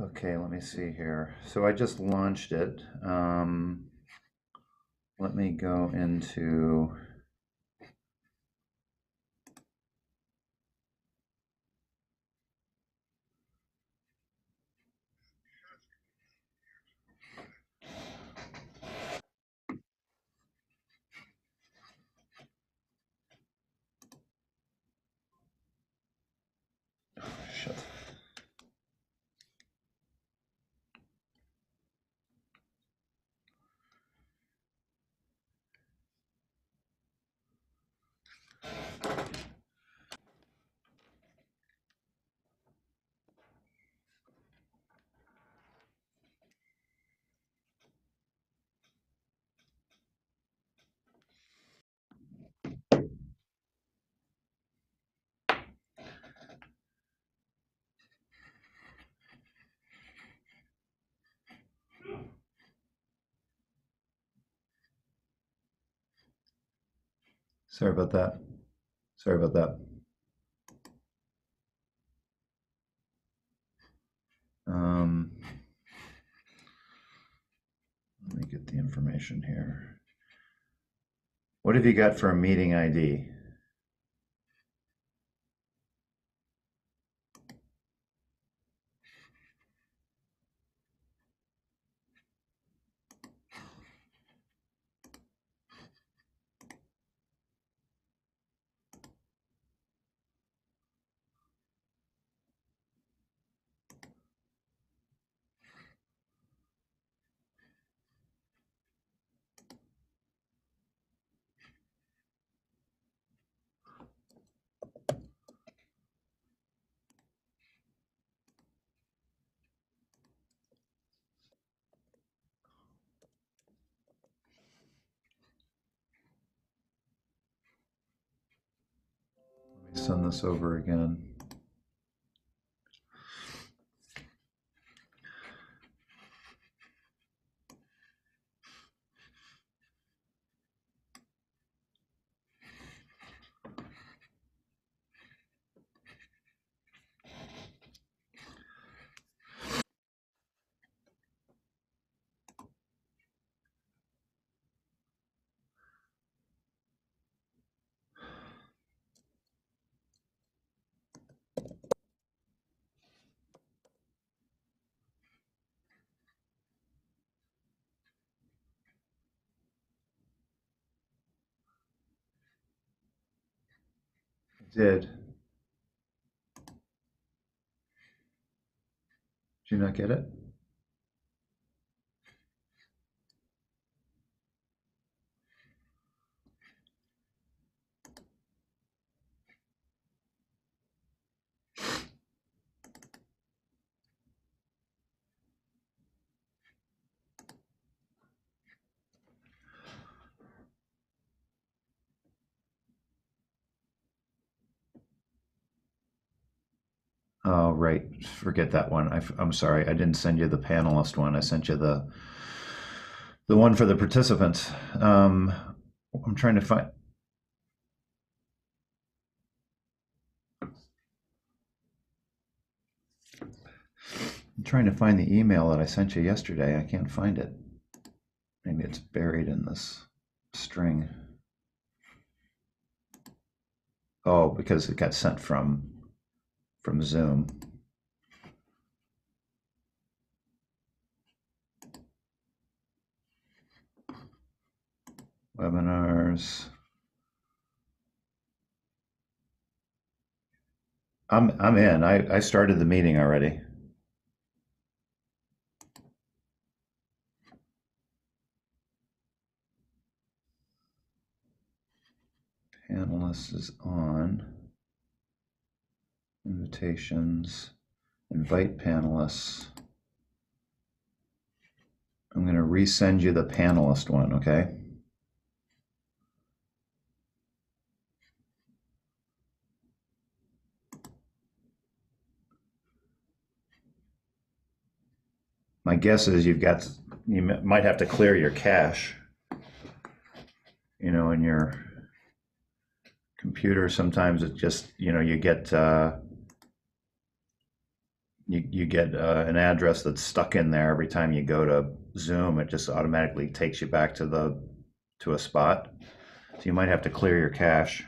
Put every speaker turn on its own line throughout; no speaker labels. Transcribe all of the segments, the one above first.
Okay, let me see here. So I just launched it. Um, let me go into. Sorry about that. Sorry about that. Um, let me get the information here. What have you got for a meeting ID? Let me send this over again. Did. Did you not get it? Oh, right. Forget that one. I, am sorry. I didn't send you the panelist one. I sent you the the one for the participants. Um, I'm trying to find. I'm trying to find the email that I sent you yesterday. I can't find it. Maybe it's buried in this string. Oh, because it got sent from from Zoom. Webinars. I'm I'm in. I, I started the meeting already. Panelist is on. Invitations. Invite panelists. I'm going to resend you the panelist one, okay? My guess is you've got, you might have to clear your cache. You know, in your computer, sometimes it just, you know, you get, uh, you, you get uh, an address that's stuck in there every time you go to Zoom. It just automatically takes you back to the to a spot. So you might have to clear your cache.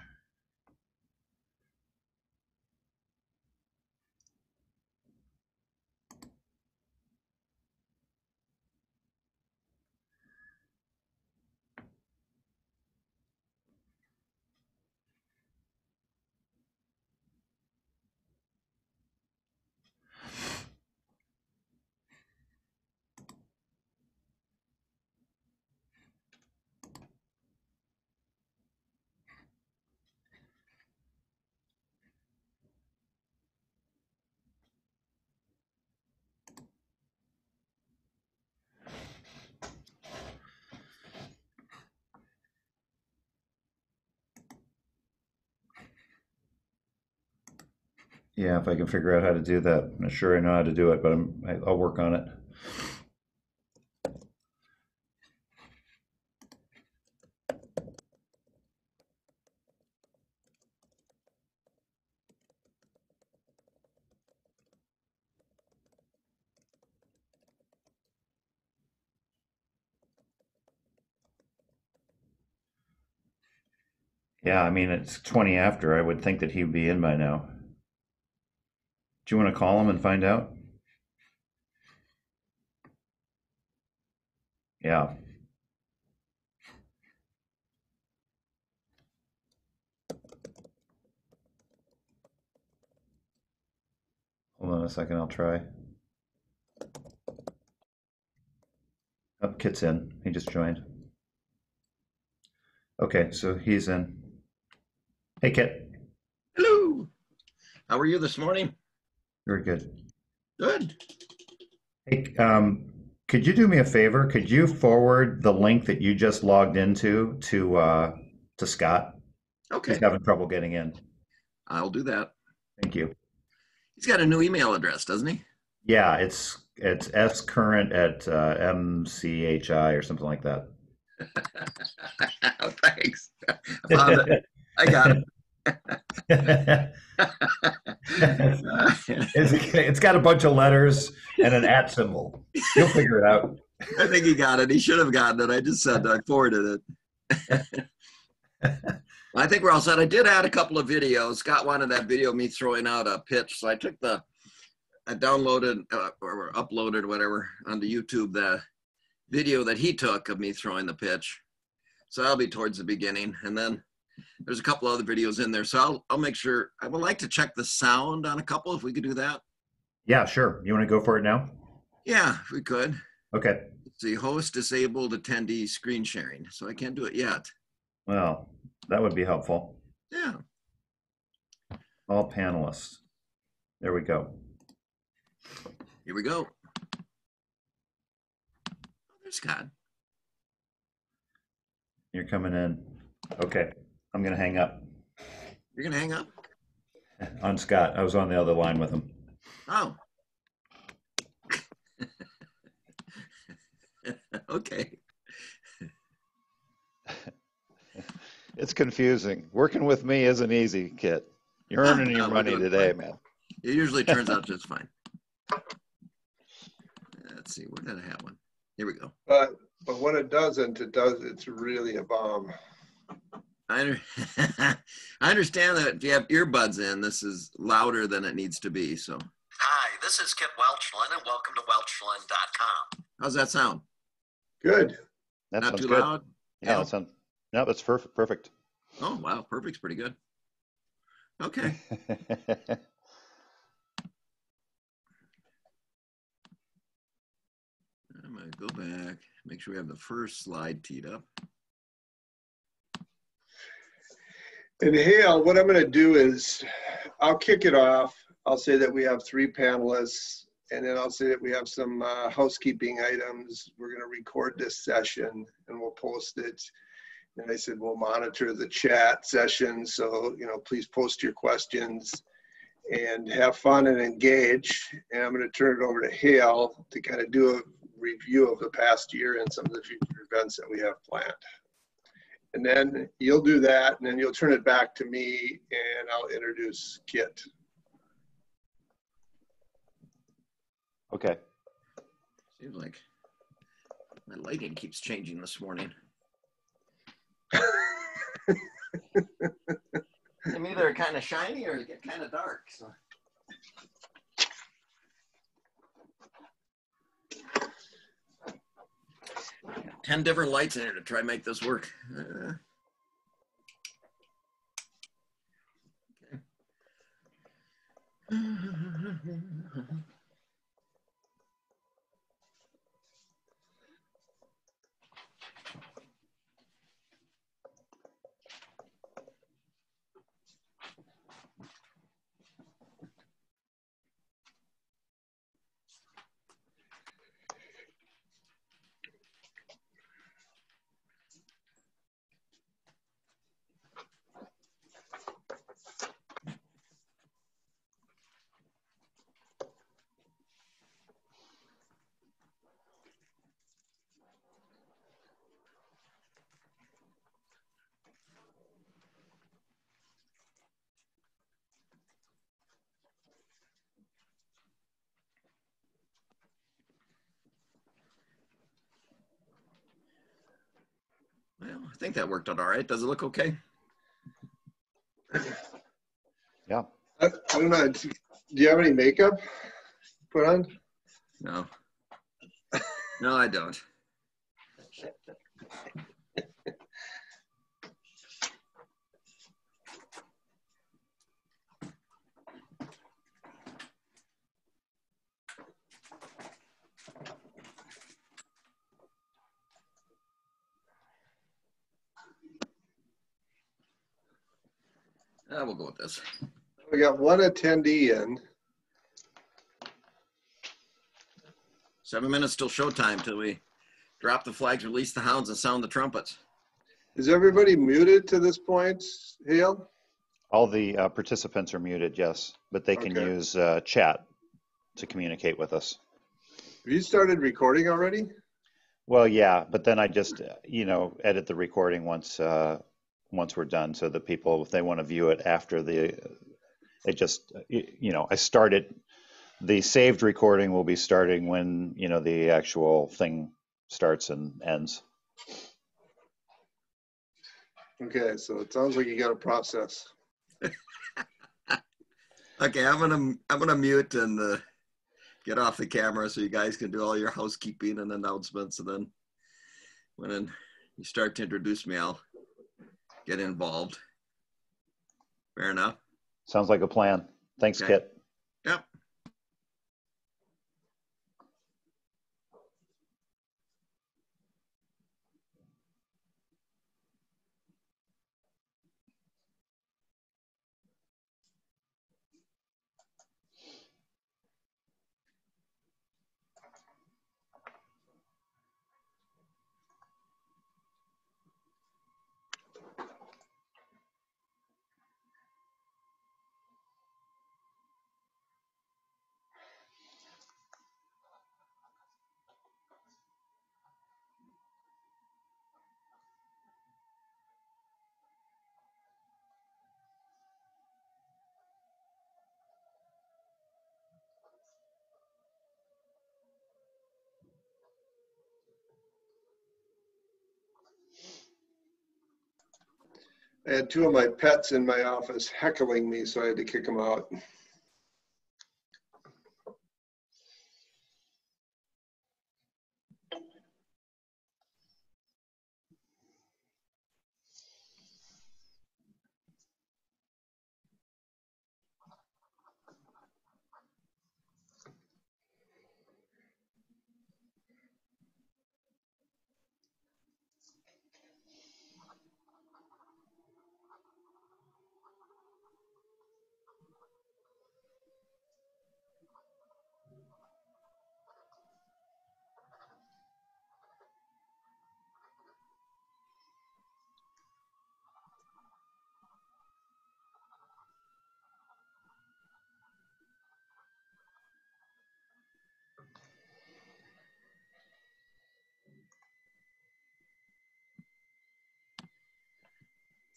Yeah, if I can figure out how to do that. I'm not sure I know how to do it, but I'm, I- I'll work on it. Yeah, I mean, it's 20 after. I would think that he would be in by now. Do you want to call him and find out? Yeah. Hold on a second, I'll try. Oh, Kit's in. He just joined. Okay, so he's in. Hey, Kit.
Hello. How are you this morning?
Very good.
Good.
Hey, um, could you do me a favor? Could you forward the link that you just logged into to uh, to Scott?
Okay.
He's having trouble getting in.
I'll do that.
Thank you.
He's got a new email address, doesn't he?
Yeah, it's it's s current at uh, mchi or something like that.
thanks. I. I got it.
it's, got a bunch of letters and an at symbol. You'll figure it out.
I think he got it. He should have gotten it. I just said I forwarded it. I think we're all set. I did add a couple of videos. Scott wanted that video of me throwing out a pitch, so I took the, I downloaded uh, or uploaded whatever onto YouTube the video that he took of me throwing the pitch. So that'll be towards the beginning, and then there's a couple other videos in there. So I'll I'll make sure. I would like to check the sound on a couple if we could do that.
Yeah, sure. You want to go for it now?
Yeah, if we could.
Okay.
Let's see, host disabled attendee screen sharing. So I can't do it yet.
Well, that would be helpful.
Yeah.
All panelists. There we go.
Here we go. Oh, there's Scott.
You're coming in. Okay. I'm going to hang up
You're gonna hang up?
on Scott. I was on the other line with him.
Oh. okay.
It's confusing. Working with me isn't easy, Kit. You're earning your money today,
fine.
man.
It usually turns out just fine. Let's see, where did I have one? Here we go.
But, but when it doesn't, it does, it's really a bomb.
I, under- I understand that if you have earbuds in, this is louder than it needs to be. So,
Hi, this is Kit Welchlin, and welcome to Welchlin.com.
how's that sound?
Good.
That
Not too
good.
loud?
Yeah, that sounds, no, that's perfect. Perfect.
Oh, wow. Perfect's pretty good. Okay. I'm going to go back, make sure we have the first slide teed up.
And Hale, what I'm gonna do is, I'll kick it off. I'll say that we have three panelists, and then I'll say that we have some uh, housekeeping items. We're gonna record this session and we'll post it. And I said, we'll monitor the chat session, so, you know, please post your questions and have fun and engage. And I'm gonna turn it over to Hale to kind of do a review of the past year and some of the future events that we have planned. And then you'll do that, and then you'll turn it back to me, and I'll introduce Kit.
Okay.
Seems like my lighting keeps changing this morning. I'm either kind of shiny or get kind of dark. So. Got Ten different lights in here to try and make this work. Uh. think that worked out all right. Does it look okay?
Yeah.
I, I don't know. Do you have any makeup put on?
No. No, I don't. Uh, we'll go with this.
We got one attendee in.
Seven minutes till showtime till we drop the flags, release the hounds, and sound the trumpets.
Is everybody muted to this point, Hale?
All the uh, participants are muted, yes, but they can
Okay.
use uh, chat to communicate with us.
Have you started recording already?
Well, yeah, but then I just, uh, you know, edit the recording once, uh, once we're done so that people, if they want to view it after the, it just, uh, you know, I started, the saved recording will be starting when, you know, the actual thing starts and ends.
Okay, so it sounds like you got a process.
Okay, I'm gonna I'm gonna mute and uh, get off the camera so you guys can do all your housekeeping and announcements, and then when you start to introduce me, I'll get involved. Fair enough.
Sounds like a plan. Thanks,
Okay.
Kit.
Yep.
I had two of my pets in my office heckling me, so I had to kick them out.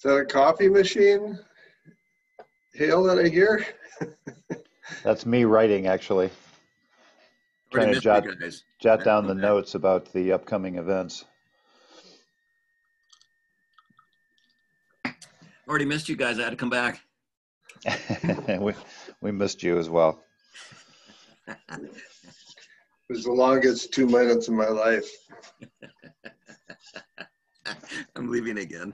Is that a coffee machine? Hale that I hear?
That's me writing, actually. Trying to jot, jot down the notes about the upcoming events.
Already missed you guys. I had to come back.
we, we missed you as well.
It was the longest two minutes of my life.
I'm leaving again.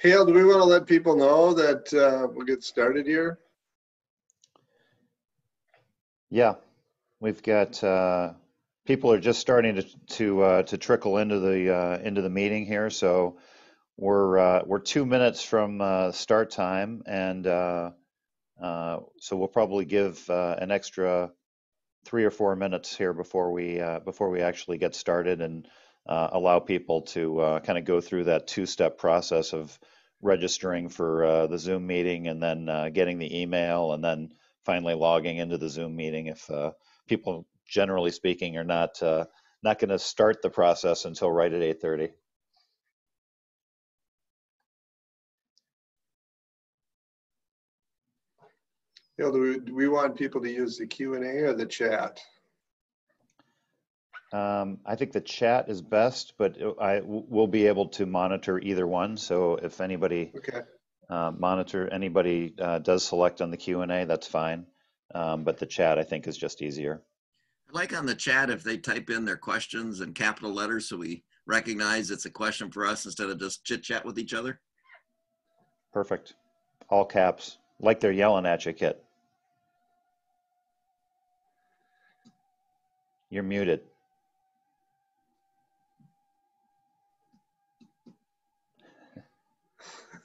Hale, do we want to let people know that uh, we'll get started here?
Yeah, we've got uh, people are just starting to to uh, to trickle into the uh, into the meeting here. So we're uh, we're two minutes from uh, start time, and so we'll probably give an extra three or four minutes here before we before we actually get started, and uh, allow people to uh, kind of go through that two-step process of registering for uh, the Zoom meeting, and then uh, getting the email, and then finally logging into the Zoom meeting if uh, people, generally speaking, are not uh, not going to start the process until right at 8:30.
Hale, do we, do we want people to use the Q and A or the chat?
Um, I think the chat is best, but I will be able to monitor either one. So if anybody
Okay,
uh, monitor anybody uh, does select on the Q and A, that's fine. Um, but the chat I think is just easier.
I like on the chat if they type in their questions in capital letters so we recognize it's a question for us instead of just chit chat with each other.
Perfect. All caps, like they're yelling at you, Kit. You're muted.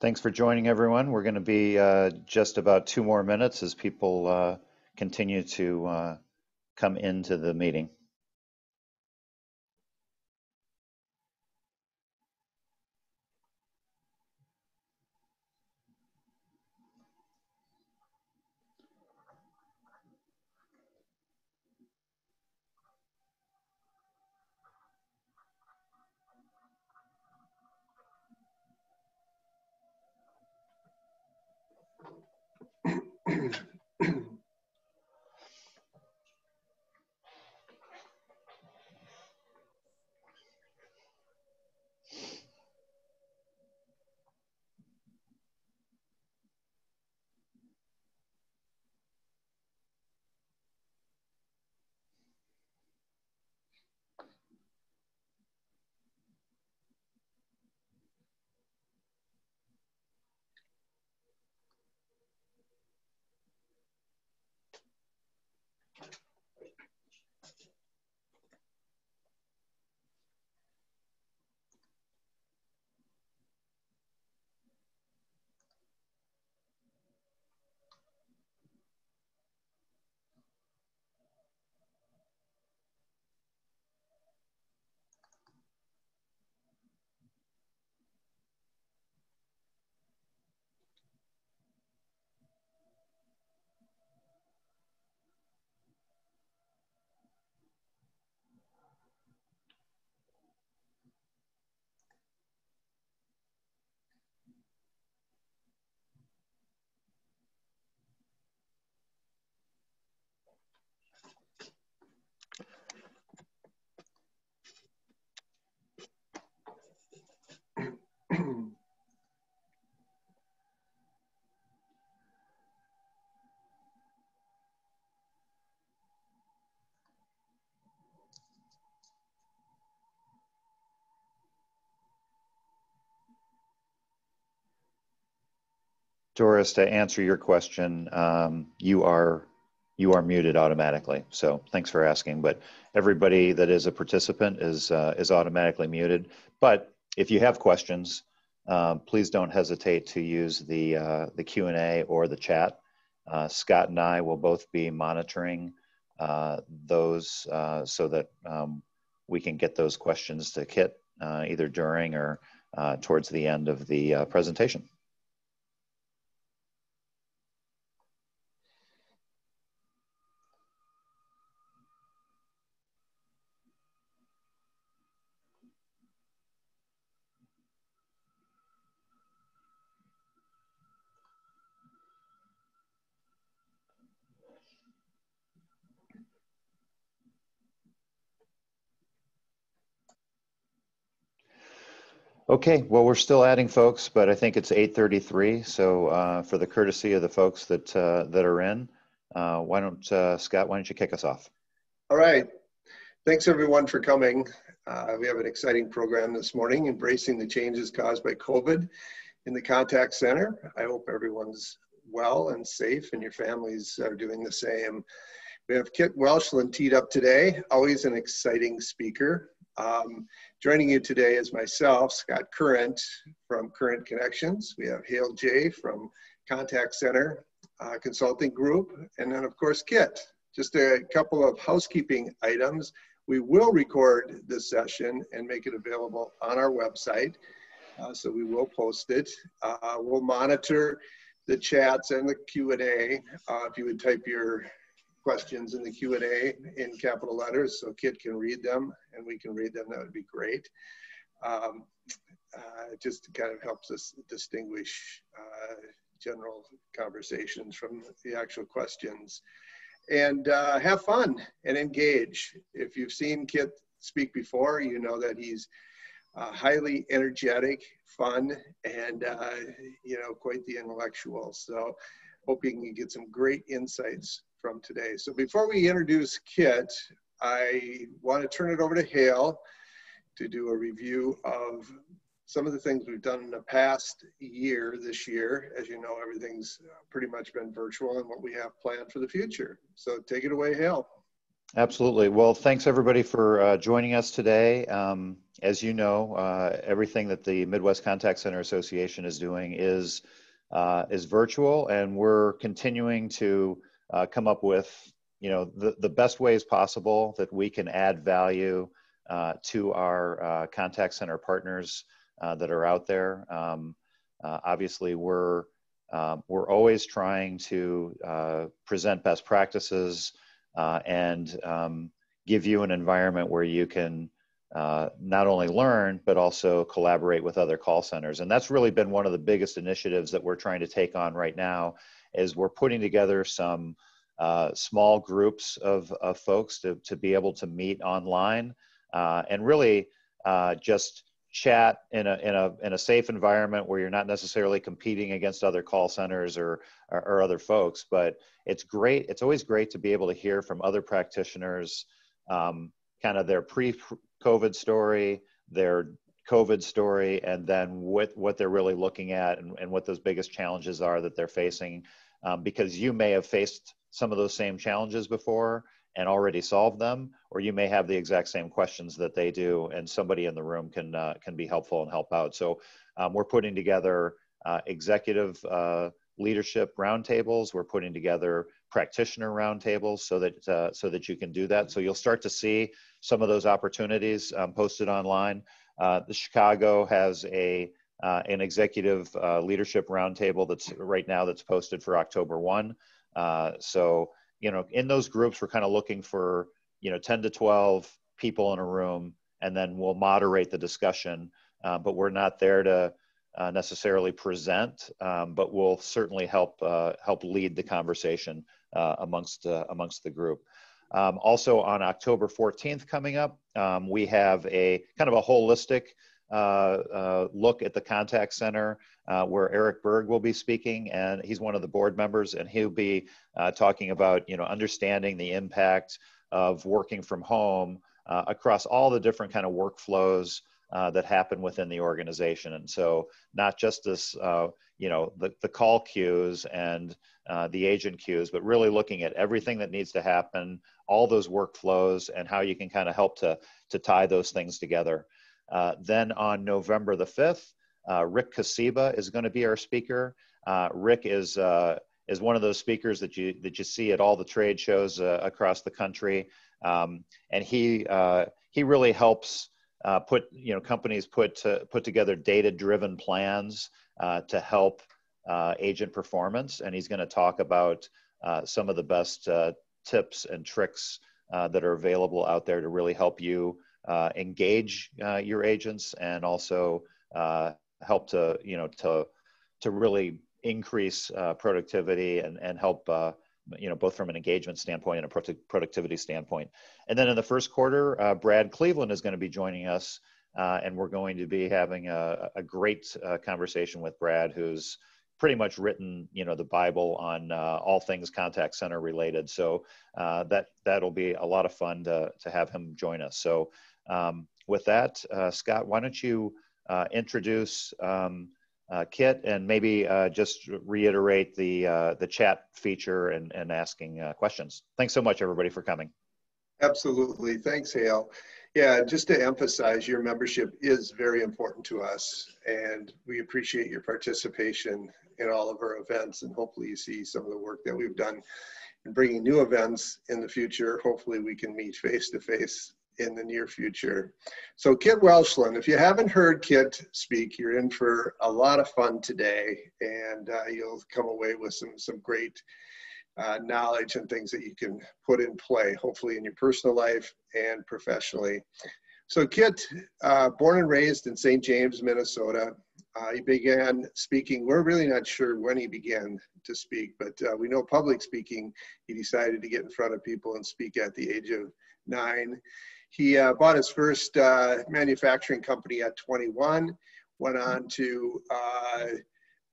Thanks for joining, everyone. We're going to be uh, just about two more minutes as people uh, continue to uh, come into the meeting. Doris, to answer your question, um, you are you are muted automatically. So thanks for asking. But everybody that is a participant is uh, is automatically muted. But if you have questions, um, please don't hesitate to use the uh, the Q and A or the chat. Uh, Scott and I will both be monitoring uh, those uh, so that um, we can get those questions to Kit uh, either during or towards the end of the presentation. Okay, well, we're still adding folks, but I think it's 8:33. So uh, for the courtesy of the folks that uh, that are in, uh, why don't uh, Scott? Why don't you kick us off?
All right. Thanks everyone for coming. Uh, we have an exciting program this morning, embracing the changes caused by COVID in the contact center. I hope everyone's well and safe, and your families are doing the same. We have Kit Welchlin teed up today. Always an exciting speaker. Um, joining you today is myself, Scott Current from Current Connections. We have Hale J from Contact Center uh, Consulting Group, and then of course Kit. Just a couple of housekeeping items. We will record this session and make it available on our website. Uh, so we will post it. Uh, we'll monitor the chats and the Q&A. Uh, if you would type your questions in the Q&A in capital letters so Kit can read them and we can read them, that would be great. Um, uh, just kind of helps us distinguish uh, general conversations from the actual questions. And uh, have fun and engage. If you've seen Kit speak before, you know that he's uh, highly energetic, fun, and uh, you know quite the intellectual. So hoping you get some great insights from today. So before we introduce Kit, I want to turn it over to Hale to do a review of some of the things we've done in the past year, this year. As you know, everything's pretty much been virtual and what we have planned for the future. So take it away, Hale.
Absolutely. Well, thanks everybody for uh, joining us today. Um, as you know, uh, everything that the Midwest Contact Center Association is doing is uh, is virtual, and we're continuing to uh, come up with you know the, the best ways possible that we can add value uh, to our uh, contact center partners uh, that are out there. Um, uh, obviously, we're um, we're always trying to uh, present best practices and um, give you an environment where you can not only learn but also collaborate with other call centers. And that's really been one of the biggest initiatives that we're trying to take on right now is we're putting together some uh, small groups of, of folks to, to be able to meet online uh, and really uh, just chat in a, in, a, in a safe environment where you're not necessarily competing against other call centers or, or, or other folks. But it's great. It's always great to be able to hear from other practitioners um, kind of their pre COVID story, their COVID story, and then what, what they're really looking at and, and what those biggest challenges are that they're facing um, because you may have faced some of those same challenges before and already solved them, or you may have the exact same questions that they do, and somebody in the room can uh, can be helpful and help out. So um, we're putting together uh, executive uh, leadership roundtables. We're putting together practitioner roundtables so that uh, so that you can do that. So you'll start to see some of those opportunities um, posted online. Uh, the Chicago has a uh, an executive uh, leadership roundtable that's right now that's posted for October 1. Uh, so, you know, in those groups, we're kind of looking for, you know, 10 to 12 people in a room, and then we'll moderate the discussion. Uh, but we're not there to uh, necessarily present, um, but we'll certainly help uh, help lead the conversation amongst amongst the group. Um, also on October 14th coming up, um, we have a kind of a holistic uh, uh, look at the contact center uh, where Eric Berg will be speaking, and he's one of the board members, and he'll be talking about you know understanding the impact of working from home across all the different kind of workflows uh, that happen within the organization. And so, not just this, uh, you know the, the call queues and uh, the agent queues but really looking at everything that needs to happen all those workflows and how you can kind of help to to tie those things together. Uh, then on november the 5th uh, rick Kosiba is going to be our speaker. Uh, rick is uh, is one of those speakers that you that you see at all the trade shows uh, across the country. Um, and he he really helps put you know companies put put together data driven plans uh, to help uh, agent performance and he's going to talk about uh, some of the best uh, tips and tricks uh, that are available out there to really help you engage your agents and also help to you know to to really increase productivity and and help you know, both from an engagement standpoint and a productivity standpoint. And then in the first quarter, uh, Brad Cleveland is going to be joining us, uh, and we're going to be having a, a great uh, conversation with Brad, who's pretty much written, you know, the Bible on uh, all things contact center related. So uh, that that'll be a lot of fun to to have him join us. So um, with that, uh, Scott, why don't you introduce? Um, uh, Kit, and maybe uh, just reiterate the uh, the chat feature and, and asking uh, questions. Thanks so much, everybody, for coming.
Absolutely. Thanks, Hale. Yeah, just to emphasize, your membership is very important to us, and we appreciate your participation in all of our events, and hopefully you see some of the work that we've done in bringing new events in the future. Hopefully we can meet face to face in the near future. So Kit Welchlin, if you haven't heard Kit speak, you're in for a lot of fun today and uh, you'll come away with some, some great uh, knowledge and things that you can put in play, hopefully in your personal life and professionally. So Kit, uh, born and raised in St. James, Minnesota, uh, he began speaking. We're really not sure when he began to speak, but uh, we know public speaking, he decided to get in front of people and speak at the age of nine. He uh, bought his first uh, manufacturing company at 21, went on to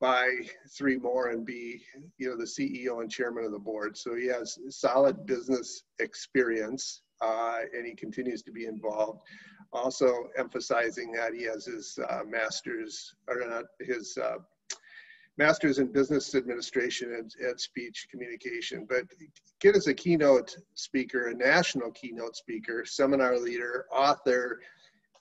buy three more and be, you know, the CEO and chairman of the board. So he has solid business experience uh, and he continues to be involved. Also emphasizing that he has his uh, master's, or not his uh, master's in business administration and, speech communication. But Kit is a keynote speaker, a national keynote speaker, seminar leader, author,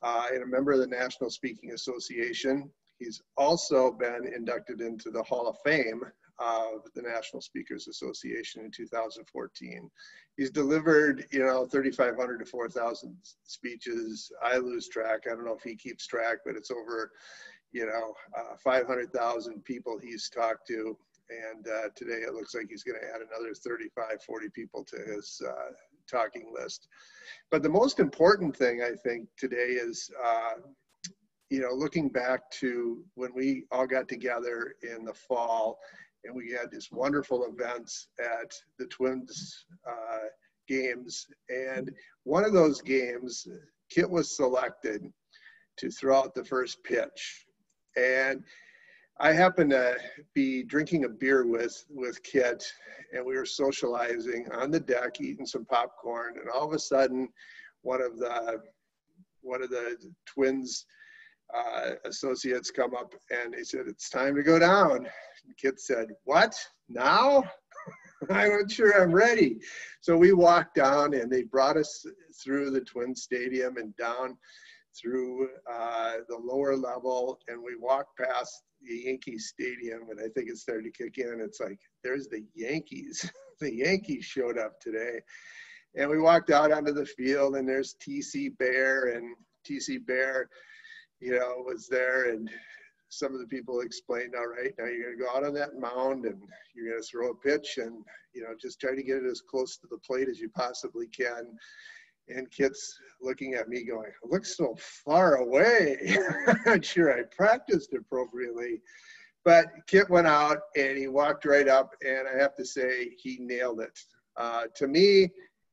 uh, and a member of the National Speaking Association. He's also been inducted into the Hall of Fame of the National Speakers Association in 2014. He's delivered, you know, 3,500 to 4,000 speeches. I lose track. I don't know if he keeps track, but it's over you know, uh, 500,000 people he's talked to. And uh, today it looks like he's going to add another 35, 40 people to his uh, talking list. But the most important thing I think today is, uh, you know, looking back to when we all got together in the fall and we had these wonderful events at the Twins uh, games. And one of those games, Kit was selected to throw out the first pitch and I happened to be drinking a beer with with Kit, and we were socializing on the deck, eating some popcorn, and all of a sudden, one of the one of the twins uh, associates come up and they said, "It's time to go down." Kit said, "What now?" I'm not sure I'm ready. So we walked down, and they brought us through the Twin Stadium and down through uh, the lower level and we walked past the Yankee stadium and I think it started to kick in. It's like, there's the Yankees. the Yankees showed up today. And we walked out onto the field and there's TC Bear and TC Bear, you know, was there and some of the people explained, all right, now you're going to go out on that mound and you're going to throw a pitch and, you know, just try to get it as close to the plate as you possibly can and Kit's looking at me going, it looks so far away. I'm sure I practiced appropriately. But Kit went out and he walked right up, and I have to say, he nailed it. Uh, to me,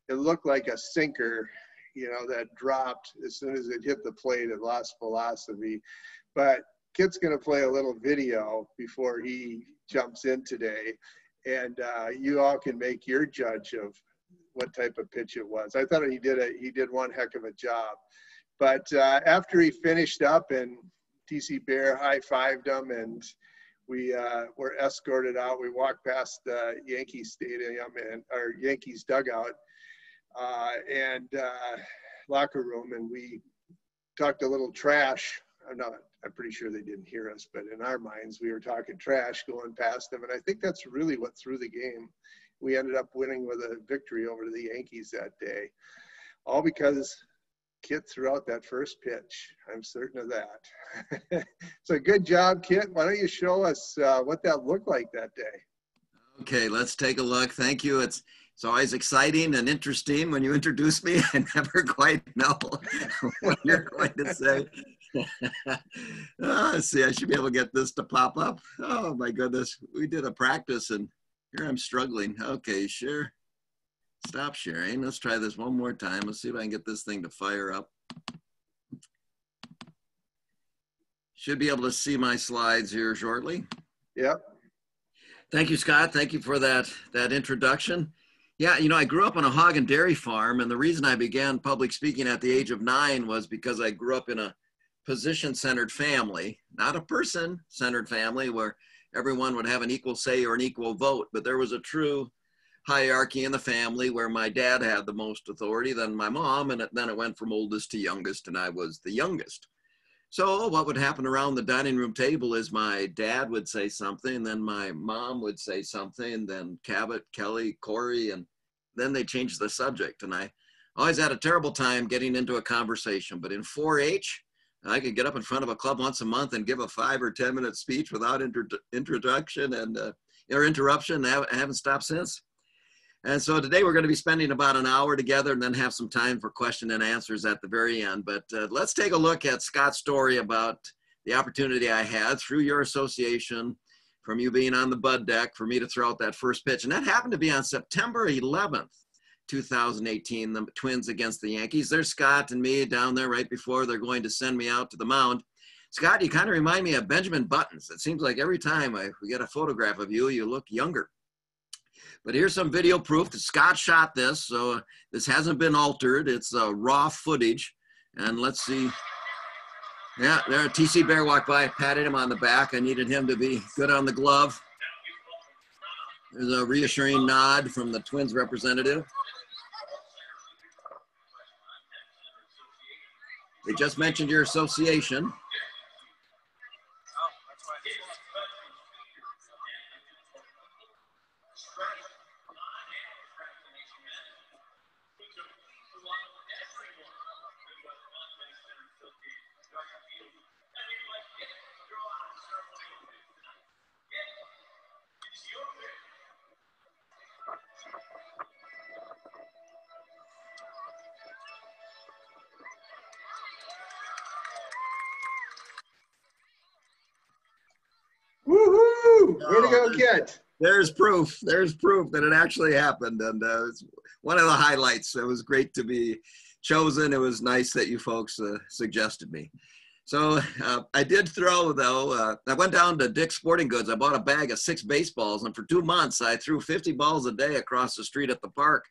it looked like a sinker, you know, that dropped as soon as it hit the plate, it lost velocity. But Kit's going to play a little video before he jumps in today. And uh, you all can make your judge of what type of pitch it was. I thought he did a he did one heck of a job. But uh, after he finished up and TC Bear high fived him and we uh, were escorted out. We walked past the Yankee Stadium and our Yankees dugout uh, and uh, locker room, and we talked a little trash. I'm not. I'm pretty sure they didn't hear us, but in our minds, we were talking trash going past them. And I think that's really what threw the game. We ended up winning with a victory over the Yankees that day, all because Kit threw out that first pitch. I'm certain of that. so good job, Kit. Why don't you show us uh, what that looked like that day?
Okay, let's take a look. Thank you. It's it's always exciting and interesting when you introduce me. I never quite know what you're going to say. oh, see, I should be able to get this to pop up. Oh my goodness, we did a practice and here I'm struggling. Okay, sure. Stop sharing. Let's try this one more time. Let's see if I can get this thing to fire up. Should be able to see my slides here shortly.
Yep.
Thank you, Scott. Thank you for that, that introduction. Yeah, you know, I grew up on a hog and dairy farm, and the reason I began public speaking at the age of nine was because I grew up in a position centered family, not a person centered family where everyone would have an equal say or an equal vote, but there was a true hierarchy in the family where my dad had the most authority, then my mom, and then it went from oldest to youngest, and I was the youngest. So what would happen around the dining room table is my dad would say something, then my mom would say something, then Cabot, Kelly, Corey, and then they changed the subject. And I always had a terrible time getting into a conversation. But in 4-H, I could get up in front of a club once a month and give a five or 10 minute speech without inter- introduction and uh, or interruption. I haven't stopped since. And so today we're going to be spending about an hour together and then have some time for question and answers at the very end. But uh, let's take a look at Scott's story about the opportunity I had through your association, from you being on the bud deck, for me to throw out that first pitch. And that happened to be on September 11th, 2018, the Twins against the Yankees. There's Scott and me down there right before they're going to send me out to the mound. Scott, you kind of remind me of Benjamin Buttons. It seems like every time I, we get a photograph of you, you look younger. But here's some video proof that Scott shot this, so this hasn't been altered. It's uh, raw footage. And let's see. Yeah, there, TC Bear walked by, patted him on the back. I needed him to be good on the glove. There's a reassuring nod from the Twins representative. They just mentioned your association.
Woohoo! Way to go, Kit.
There's proof. There's proof that it actually happened, and uh, it's one of the highlights. It was great to be chosen. It was nice that you folks uh, suggested me. So uh, I did throw though. Uh, I went down to Dick's Sporting Goods. I bought a bag of six baseballs, and for two months I threw 50 balls a day across the street at the park.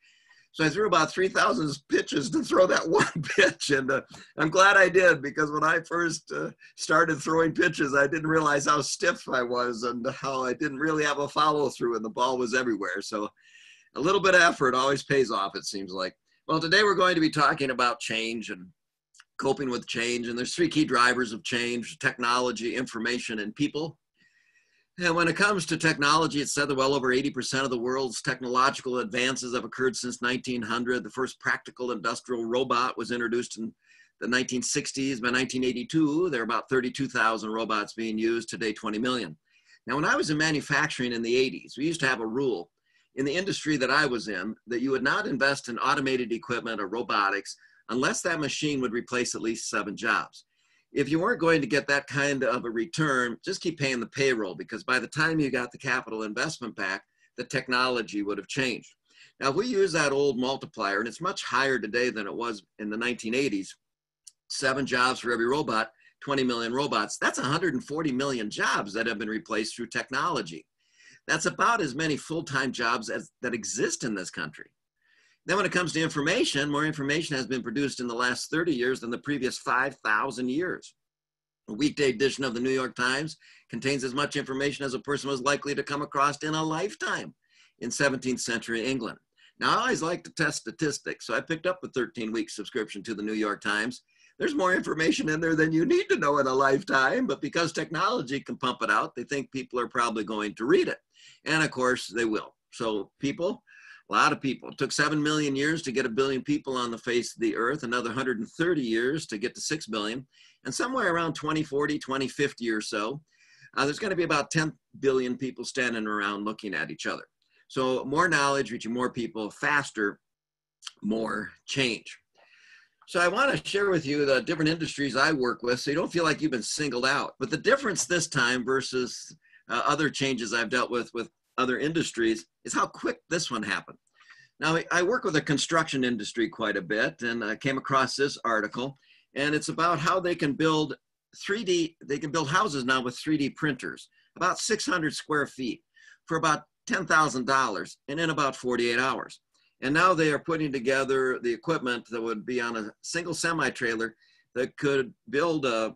So I threw about 3,000 pitches to throw that one pitch, and uh, I'm glad I did because when I first uh, started throwing pitches, I didn't realize how stiff I was and how I didn't really have a follow through, and the ball was everywhere. So a little bit of effort always pays off, it seems like. Well, today we're going to be talking about change and coping with change, and there's three key drivers of change: technology, information, and people. And when it comes to technology, it's said that well over 80% of the world's technological advances have occurred since 1900. The first practical industrial robot was introduced in the 1960s. By 1982, there are about 32,000 robots being used, today 20 million. Now, when I was in manufacturing in the 80s, we used to have a rule in the industry that I was in that you would not invest in automated equipment or robotics unless that machine would replace at least seven jobs if you weren't going to get that kind of a return, just keep paying the payroll because by the time you got the capital investment back, the technology would have changed. Now, if we use that old multiplier, and it's much higher today than it was in the 1980s, seven jobs for every robot, 20 million robots, that's 140 million jobs that have been replaced through technology. That's about as many full-time jobs as that exist in this country. Then when it comes to information, more information has been produced in the last 30 years than the previous 5,000 years. A weekday edition of the New York Times contains as much information as a person was likely to come across in a lifetime in 17th century England. Now, I always like to test statistics, so I picked up a 13 week subscription to the New York Times. There's more information in there than you need to know in a lifetime, but because technology can pump it out, they think people are probably going to read it. And of course, they will. So, people, a lot of people. It took 7 million years to get a billion people on the face of the earth, another 130 years to get to 6 billion. And somewhere around 2040, 2050 or so, uh, there's going to be about 10 billion people standing around looking at each other. So more knowledge, reaching more people faster, more change. So I want to share with you the different industries I work with so you don't feel like you've been singled out. But the difference this time versus uh, other changes I've dealt with with other industries is how quick this one happened. Now, I work with the construction industry quite a bit and I came across this article and it's about how they can build 3D, they can build houses now with 3D printers, about 600 square feet for about $10,000 and in about 48 hours. And now they are putting together the equipment that would be on a single semi trailer that could build a,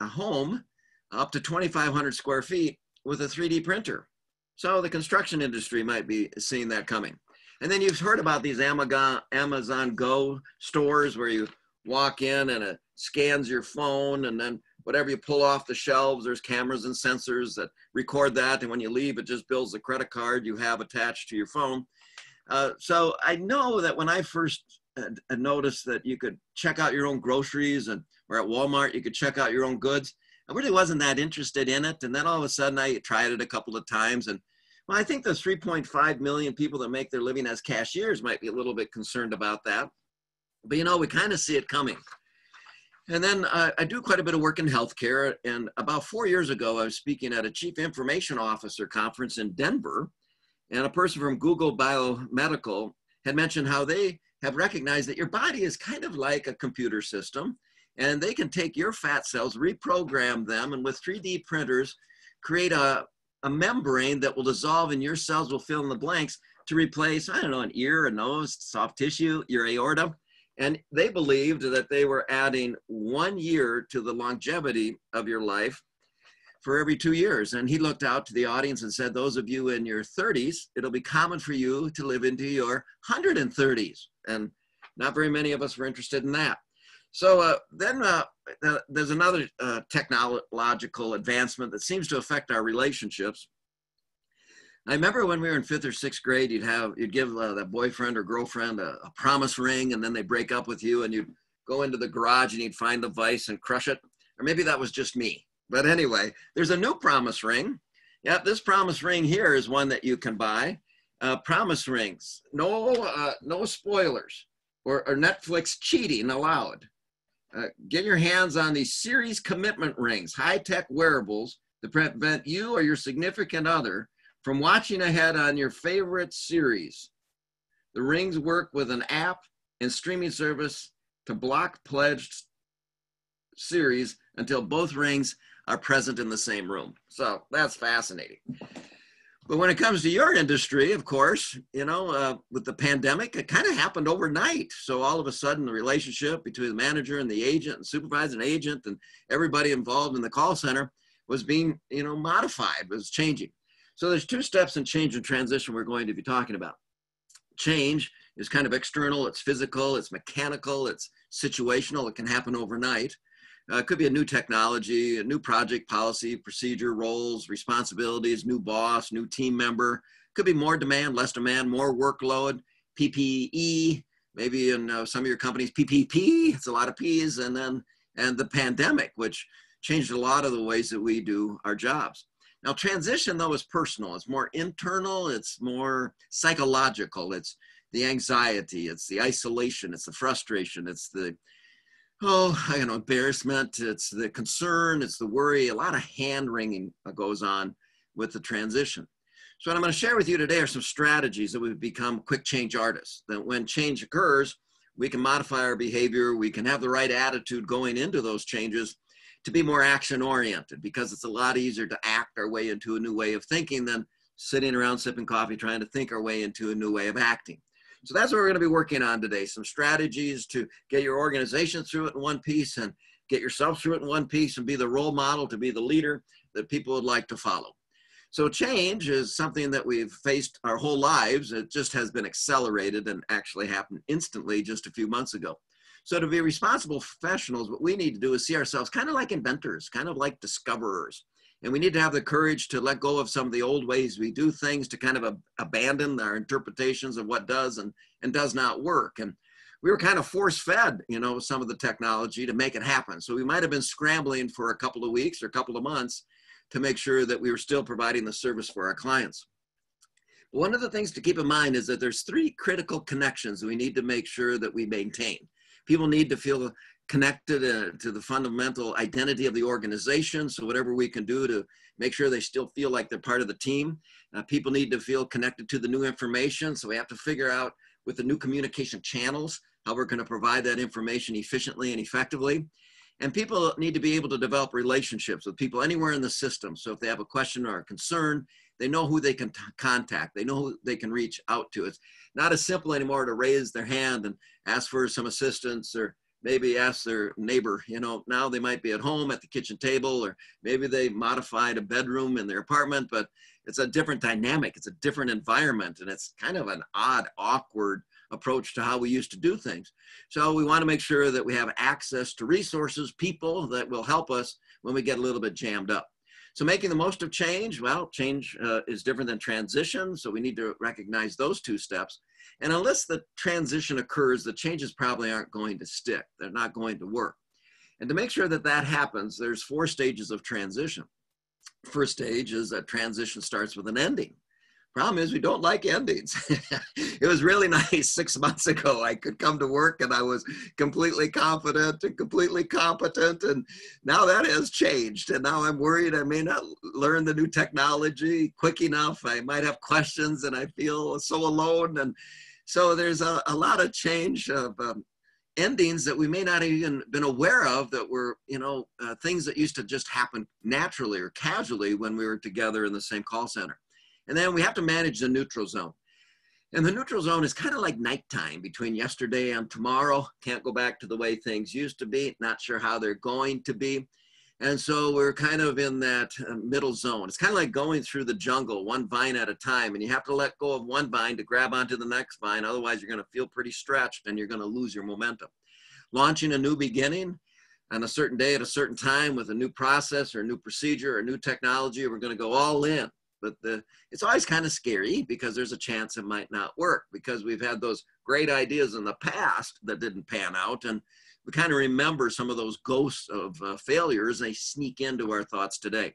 a home up to 2,500 square feet with a 3D printer. So the construction industry might be seeing that coming. And then you've heard about these Amazon, Amazon Go stores where you walk in and it scans your phone and then whatever you pull off the shelves, there's cameras and sensors that record that. And when you leave, it just bills the credit card you have attached to your phone. Uh, so I know that when I first uh, noticed that you could check out your own groceries and or at Walmart, you could check out your own goods. I really wasn't that interested in it. And then all of a sudden I tried it a couple of times. And well, I think the 3.5 million people that make their living as cashiers might be a little bit concerned about that. But you know, we kind of see it coming. And then uh, I do quite a bit of work in healthcare. And about four years ago, I was speaking at a chief information officer conference in Denver. And a person from Google Biomedical had mentioned how they have recognized that your body is kind of like a computer system. And they can take your fat cells, reprogram them, and with 3D printers, create a, a membrane that will dissolve and your cells will fill in the blanks to replace, I don't know, an ear, a nose, soft tissue, your aorta. And they believed that they were adding one year to the longevity of your life for every two years. And he looked out to the audience and said, Those of you in your 30s, it'll be common for you to live into your 130s. And not very many of us were interested in that. So uh, then uh, uh, there's another uh, technological advancement that seems to affect our relationships. I remember when we were in fifth or sixth grade, you'd have you'd give uh, that boyfriend or girlfriend a, a, promise ring, and then they break up with you, and you'd go into the garage and you'd find the vice and crush it. Or maybe that was just me. But anyway, there's a new promise ring. Yep, this promise ring here is one that you can buy. Uh, promise rings, no no spoilers or, or Netflix cheating allowed. Uh, get your hands on these series commitment rings, high tech wearables to prevent you or your significant other from watching ahead on your favorite series. The rings work with an app and streaming service to block pledged series until both rings are present in the same room. So that's fascinating. But when it comes to your industry, of course, you know, uh, with the pandemic, it kind of happened overnight. So all of a sudden, the relationship between the manager and the agent, and supervisor and agent, and everybody involved in the call center was being, you know, modified, was changing. So there's two steps in change and transition we're going to be talking about. Change is kind of external, it's physical, it's mechanical, it's situational, it can happen overnight. Uh, it could be a new technology, a new project, policy, procedure, roles, responsibilities, new boss, new team member. Could be more demand, less demand, more workload, PPE, maybe in uh, some of your companies, PPP, it's a lot of P's, and then and the pandemic, which changed a lot of the ways that we do our jobs. Now, transition, though, is personal. It's more internal, it's more psychological. It's the anxiety, it's the isolation, it's the frustration, it's the, oh, I know, embarrassment, it's the concern, it's the worry. A lot of hand wringing goes on with the transition. So, what I'm going to share with you today are some strategies that we've become quick change artists. That when change occurs, we can modify our behavior, we can have the right attitude going into those changes to be more action oriented because it's a lot easier to act our way into a new way of thinking than sitting around sipping coffee trying to think our way into a new way of acting. So that's what we're going to be working on today some strategies to get your organization through it in one piece and get yourself through it in one piece and be the role model to be the leader that people would like to follow. So change is something that we've faced our whole lives. It just has been accelerated and actually happened instantly just a few months ago. So to be responsible professionals, what we need to do is see ourselves kind of like inventors, kind of like discoverers. And we need to have the courage to let go of some of the old ways we do things, to kind of ab- abandon our interpretations of what does and, and does not work. And we were kind of force fed, you know, some of the technology to make it happen. So we might have been scrambling for a couple of weeks or a couple of months to make sure that we were still providing the service for our clients. One of the things to keep in mind is that there's three critical connections we need to make sure that we maintain. People need to feel connected uh, to the fundamental identity of the organization. So whatever we can do to make sure they still feel like they're part of the team. Uh, people need to feel connected to the new information. So we have to figure out with the new communication channels how we're going to provide that information efficiently and effectively. And people need to be able to develop relationships with people anywhere in the system. So if they have a question or a concern, they know who they can contact. They know who they can reach out to. It's not as simple anymore to raise their hand and ask for some assistance or maybe ask their neighbor. You know, now they might be at home at the kitchen table or maybe they modified a bedroom in their apartment, but it's a different dynamic. It's a different environment and it's kind of an odd, awkward approach to how we used to do things. So we want to make sure that we have access to resources, people that will help us when we get a little bit jammed up. So making the most of change, well, change uh, is different than transition. So we need to recognize those two steps. And unless the transition occurs, the changes probably aren't going to stick. They're not going to work. And to make sure that that happens, there's four stages of transition. First stage is that transition starts with an ending. Problem is, we don't like endings. it was really nice six months ago. I could come to work and I was completely confident and completely competent. And now that has changed. And now I'm worried I may not learn the new technology quick enough. I might have questions and I feel so alone. And so there's a, a lot of change of um, endings that we may not even been aware of that were, you know, uh, things that used to just happen naturally or casually when we were together in the same call center. And then we have to manage the neutral zone. And the neutral zone is kind of like nighttime between yesterday and tomorrow. Can't go back to the way things used to be. Not sure how they're going to be. And so we're kind of in that uh, middle zone. It's kind of like going through the jungle, one vine at a time. And you have to let go of one vine to grab onto the next vine. Otherwise, you're going to feel pretty stretched and you're going to lose your momentum. Launching a new beginning on a certain day at a certain time with a new process or a new procedure or a new technology, we're going to go all in but the it's always kind of scary because there's a chance it might not work because we've had those great ideas in the past that didn't pan out and we kind of remember some of those ghosts of uh, failures they sneak into our thoughts today.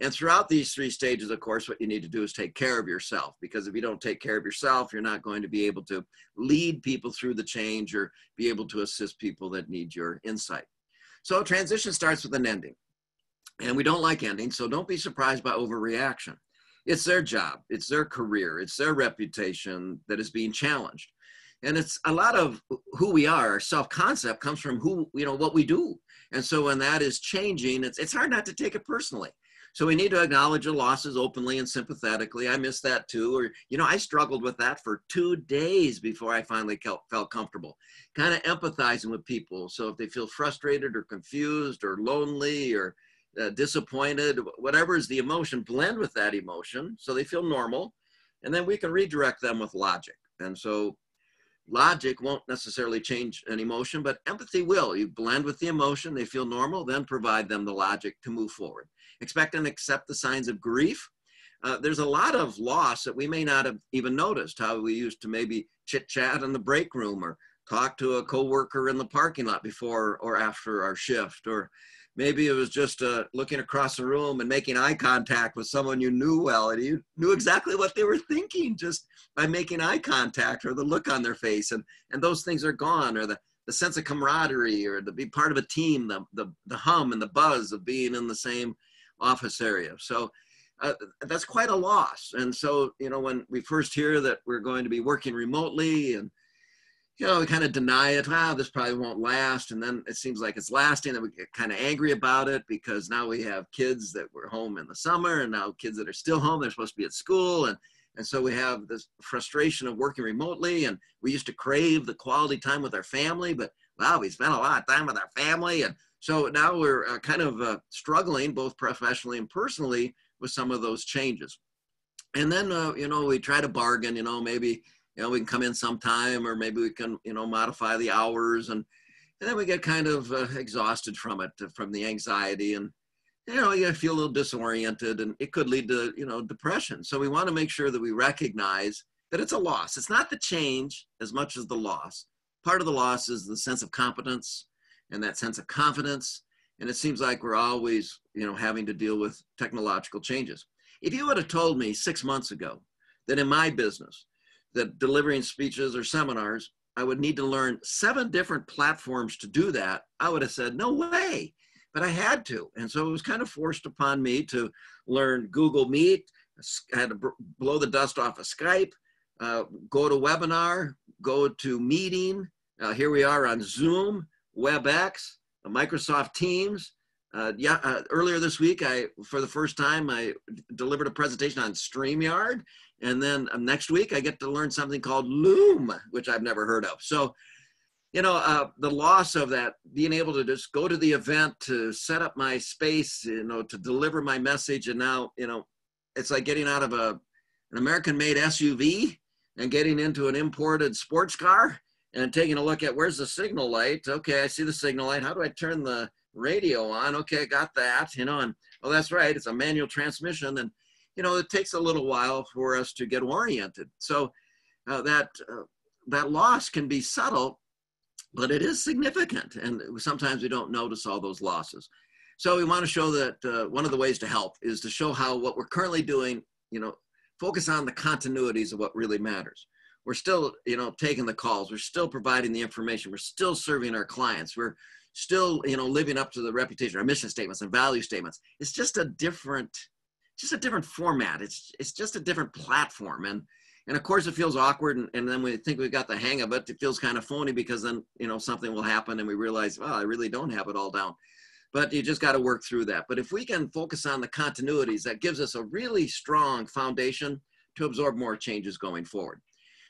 And throughout these three stages of course what you need to do is take care of yourself because if you don't take care of yourself you're not going to be able to lead people through the change or be able to assist people that need your insight. So transition starts with an ending and we don't like endings so don't be surprised by overreaction it's their job, it's their career, it's their reputation that is being challenged. And it's a lot of who we are, our self concept comes from who, you know, what we do. And so when that is changing, it's, it's hard not to take it personally. So we need to acknowledge the losses openly and sympathetically. I missed that too. Or, you know, I struggled with that for two days before I finally felt comfortable. Kind of empathizing with people. So if they feel frustrated or confused or lonely or uh, disappointed, whatever is the emotion, blend with that emotion so they feel normal. And then we can redirect them with logic. And so logic won't necessarily change an emotion, but empathy will. You blend with the emotion, they feel normal, then provide them the logic to move forward. Expect and accept the signs of grief. Uh, there's a lot of loss that we may not have even noticed, how we used to maybe chit chat in the break room or talk to a coworker in the parking lot before or after our shift or maybe it was just uh, looking across the room and making eye contact with someone you knew well and you knew exactly what they were thinking just by making eye contact or the look on their face and and those things are gone or the the sense of camaraderie or to be part of a team the the, the hum and the buzz of being in the same office area. So uh, that's quite a loss. And so you know when we first hear that we're going to be working remotely and you know, we kind of deny it. Wow, this probably won't last. And then it seems like it's lasting. And we get kind of angry about it because now we have kids that were home in the summer and now kids that are still home. They're supposed to be at school. And, and so we have this frustration of working remotely. And we used to crave the quality time with our family, but wow, we spent a lot of time with our family. And So now we're uh, kind of uh, struggling both professionally and personally with some of those changes. And then, uh, you know, we try to bargain, you know, maybe, you know, we can come in sometime or maybe we can, you know, modify the hours and, and then we get kind of uh, exhausted from it, from the anxiety and, you know, you feel a little disoriented and it could lead to, you know, depression. So we want to make sure that we recognize that it's a loss. It's not the change as much as the loss. Part of the loss is the sense of competence and that sense of confidence. And it seems like we're always, you know, having to deal with technological changes. If you would have told me six months ago that in my business, that delivering speeches or seminars, I would need to learn seven different platforms to do that, I would have said, no way but I had to. And so it was kind of forced upon me to learn Google Meet. I had to blow the dust off of Skype, uh, GoToWebinar, go to meeting. Uh, here we are on Zoom, WebEx, uh, Microsoft Teams. Uh, yeah, uh, earlier this week, I for the first time I delivered a presentation on StreamYard, and then uh, next week I get to learn something called Loom, which I've never heard of. So you know, uh, the loss of that, being able to just go to the event, to set up my space, you know, to deliver my message. And now, you know, it's like getting out of a, an American made SUV and getting into an imported sports car and taking a look at where's the signal light. Okay, I see the signal light. How do I turn the radio on? Okay, I got that, you know, and oh, that's right. It's a manual transmission. And, you know, it takes a little while for us to get oriented. So uh, that, uh, that loss can be subtle but it is significant. And sometimes we don't notice all those losses. So we want to show that uh, one of the ways to help is to show how what we're currently doing, you know, focus on the continuities of what really matters. We're still, you know, taking the calls. We're still providing the information. We're still serving our clients. We're still, you know, living up to the reputation, our mission statements and value statements. It's just a different, just a different format. It's it's just a different platform. And and of course, it feels awkward. And, and then we think we've got the hang of it. It feels kind of phony because then, you know, something will happen and we realize, well, I really don't have it all down. But you just got to work through that. But if we can focus on the continuities, that gives us a really strong foundation to absorb more changes going forward.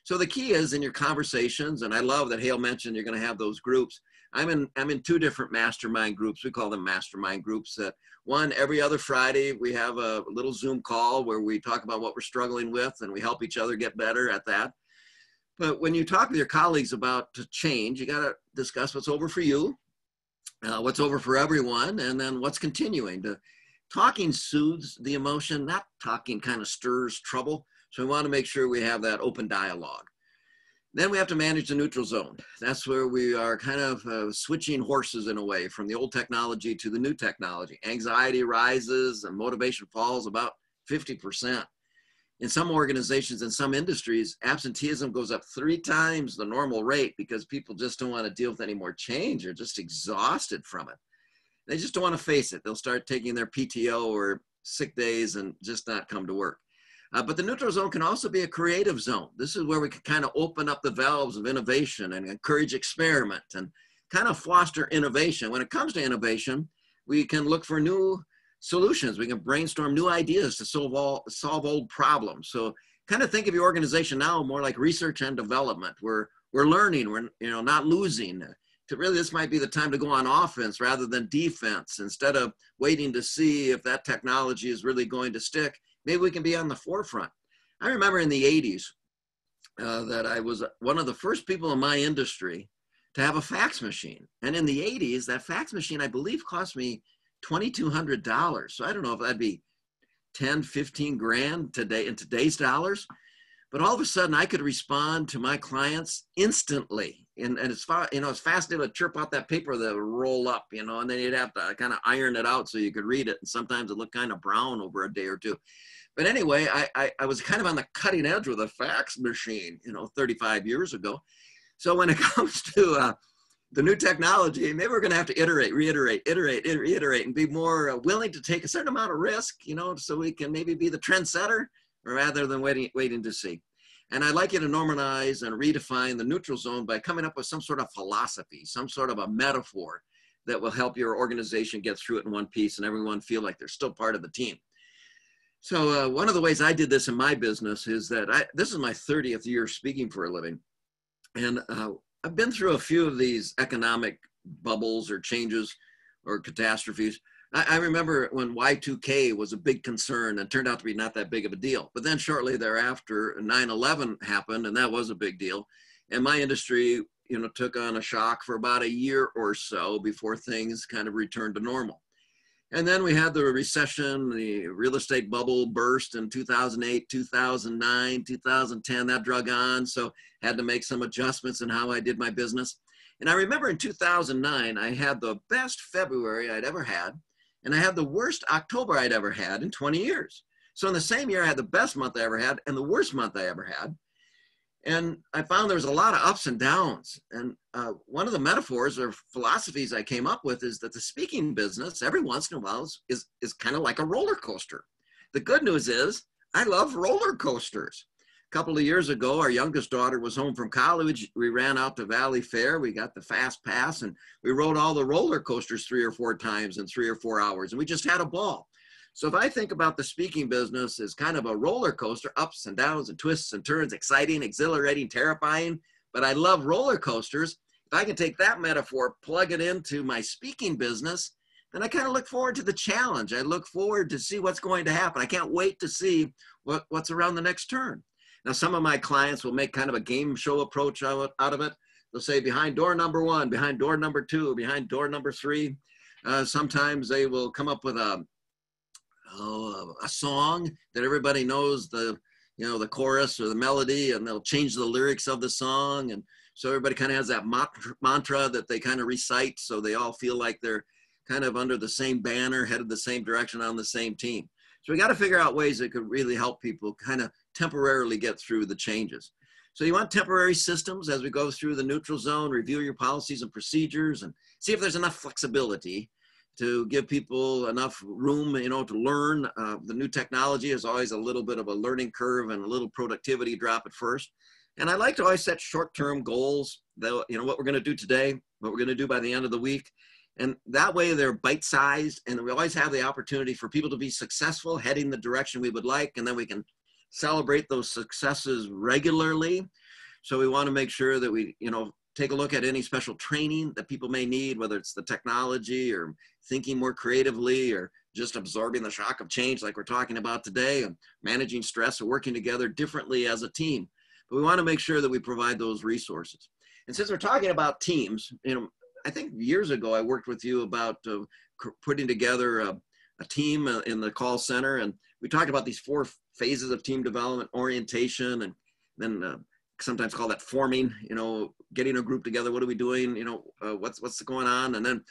So the key is in your conversations, and I love that Hale mentioned you're going to have those groups. I'm in I'm in two different mastermind groups. We call them mastermind groups. That one every other Friday we have a little Zoom call where we talk about what we're struggling with and we help each other get better at that. But when you talk with your colleagues about to change, you got to discuss what's over for you, uh, what's over for everyone, and then what's continuing. To talking soothes the emotion. Not talking kind of stirs trouble. So we want to make sure we have that open dialogue. Then we have to manage the neutral zone. That's where we are kind of uh, switching horses in a way from the old technology to the new technology. Anxiety rises and motivation falls about 50%. In some organizations, in some industries, absenteeism goes up three times the normal rate because people just don't want to deal with any more change. They're just exhausted from it. They just don't want to face it. They'll start taking their PTO or sick days and just not come to work. Uh, but the neutral zone can also be a creative zone. This is where we can kind of open up the valves of innovation and encourage experiment and kind of foster innovation. When it comes to innovation, we can look for new solutions. We can brainstorm new ideas to solve all solve old problems. So kind of think of your organization now more like research and development. We're we're learning. We're you know not losing. To really, this might be the time to go on offense rather than defense. Instead of waiting to see if that technology is really going to stick, maybe we can be on the forefront. I remember in the 80s uh, that I was one of the first people in my industry to have a fax machine. And in the 80s, that fax machine, I believe, cost me $2,200. So I don't know if that'd be 10, 15 grand today in today's dollars. But all of a sudden, I could respond to my clients instantly. And, and it's far, you know, it's fascinating to chirp out that paper that would roll up, you know, and then you'd have to kind of iron it out so you could read it. And sometimes it looked kind of brown over a day or two. But anyway, I, I, I was kind of on the cutting edge with a fax machine, you know, 35 years ago. So when it comes to uh, the new technology, maybe we're going to have to iterate, reiterate, iterate, reiterate, and be more uh, willing to take a certain amount of risk, you know, so we can maybe be the trendsetter rather than waiting, waiting to see. And I'd like you to normalize and redefine the neutral zone by coming up with some sort of philosophy, some sort of a metaphor that will help your organization get through it in one piece and everyone feel like they're still part of the team. So uh, one of the ways I did this in my business is that I, this is my 30th year speaking for a living. And uh, I've been through a few of these economic bubbles or changes or catastrophes. I, I remember when Y2K was a big concern and turned out to be not that big of a deal. But then shortly thereafter, 9/11 happened, and that was a big deal. And my industry, you know, took on a shock for about a year or so before things kind of returned to normal. And then we had the recession, the real estate bubble burst in 2008, 2009, 2010. That drug on, so had to make some adjustments in how I did my business. And I remember in 2009, I had the best February I'd ever had, and I had the worst October I'd ever had in 20 years. So in the same year, I had the best month I ever had and the worst month I ever had. And I found there was a lot of ups and downs. And uh, one of the metaphors or philosophies I came up with is that the speaking business, every once in a while, is, is, is kind of like a roller coaster. The good news is I love roller coasters. A couple of years ago, our youngest daughter was home from college. We ran out to Valleyfair. We got the fast pass and we rode all the roller coasters three or four times in three or four hours. And we just had a ball. So if I think about the speaking business as kind of a roller coaster, ups and downs and twists and turns, exciting, exhilarating, terrifying, but I love roller coasters. If I can take that metaphor, plug it into my speaking business, then I kind of look forward to the challenge. I look forward to see what's going to happen. I can't wait to see what, what's around the next turn. Now, some of my clients will make kind of a game show approach out of it. They'll say behind door number one, behind door number two, behind door number three. Uh, sometimes they will come up with a, oh, a song that everybody knows the you know the chorus or the melody and they'll change the lyrics of the song and so everybody kind of has that mantra that they kind of recite so they all feel like they're kind of under the same banner headed the same direction on the same team so we got to figure out ways that could really help people kind of temporarily get through the changes so you want temporary systems as we go through the neutral zone review your policies and procedures and see if there's enough flexibility to give people enough room, you know, to learn. Uh, the new technology is always a little bit of a learning curve and a little productivity drop at first. And I like to always set short-term goals. Though, you know, what we're going to do today, what we're going to do by the end of the week, and that way they're bite-sized, and we always have the opportunity for people to be successful, heading the direction we would like, and then we can celebrate those successes regularly. So we want to make sure that we, you know, take a look at any special training that people may need, whether it's the technology or thinking more creatively or just absorbing the shock of change like we're talking about today and managing stress or working together differently as a team. But we want to make sure that we provide those resources. And since we're talking about teams, you know, I think years ago I worked with you about uh, putting together a, a team uh, in the call center and we talked about these four phases of team development, orientation, and then uh, sometimes call that forming, you know, getting a group together. What are we doing? You know, uh, what's, what's going on? And then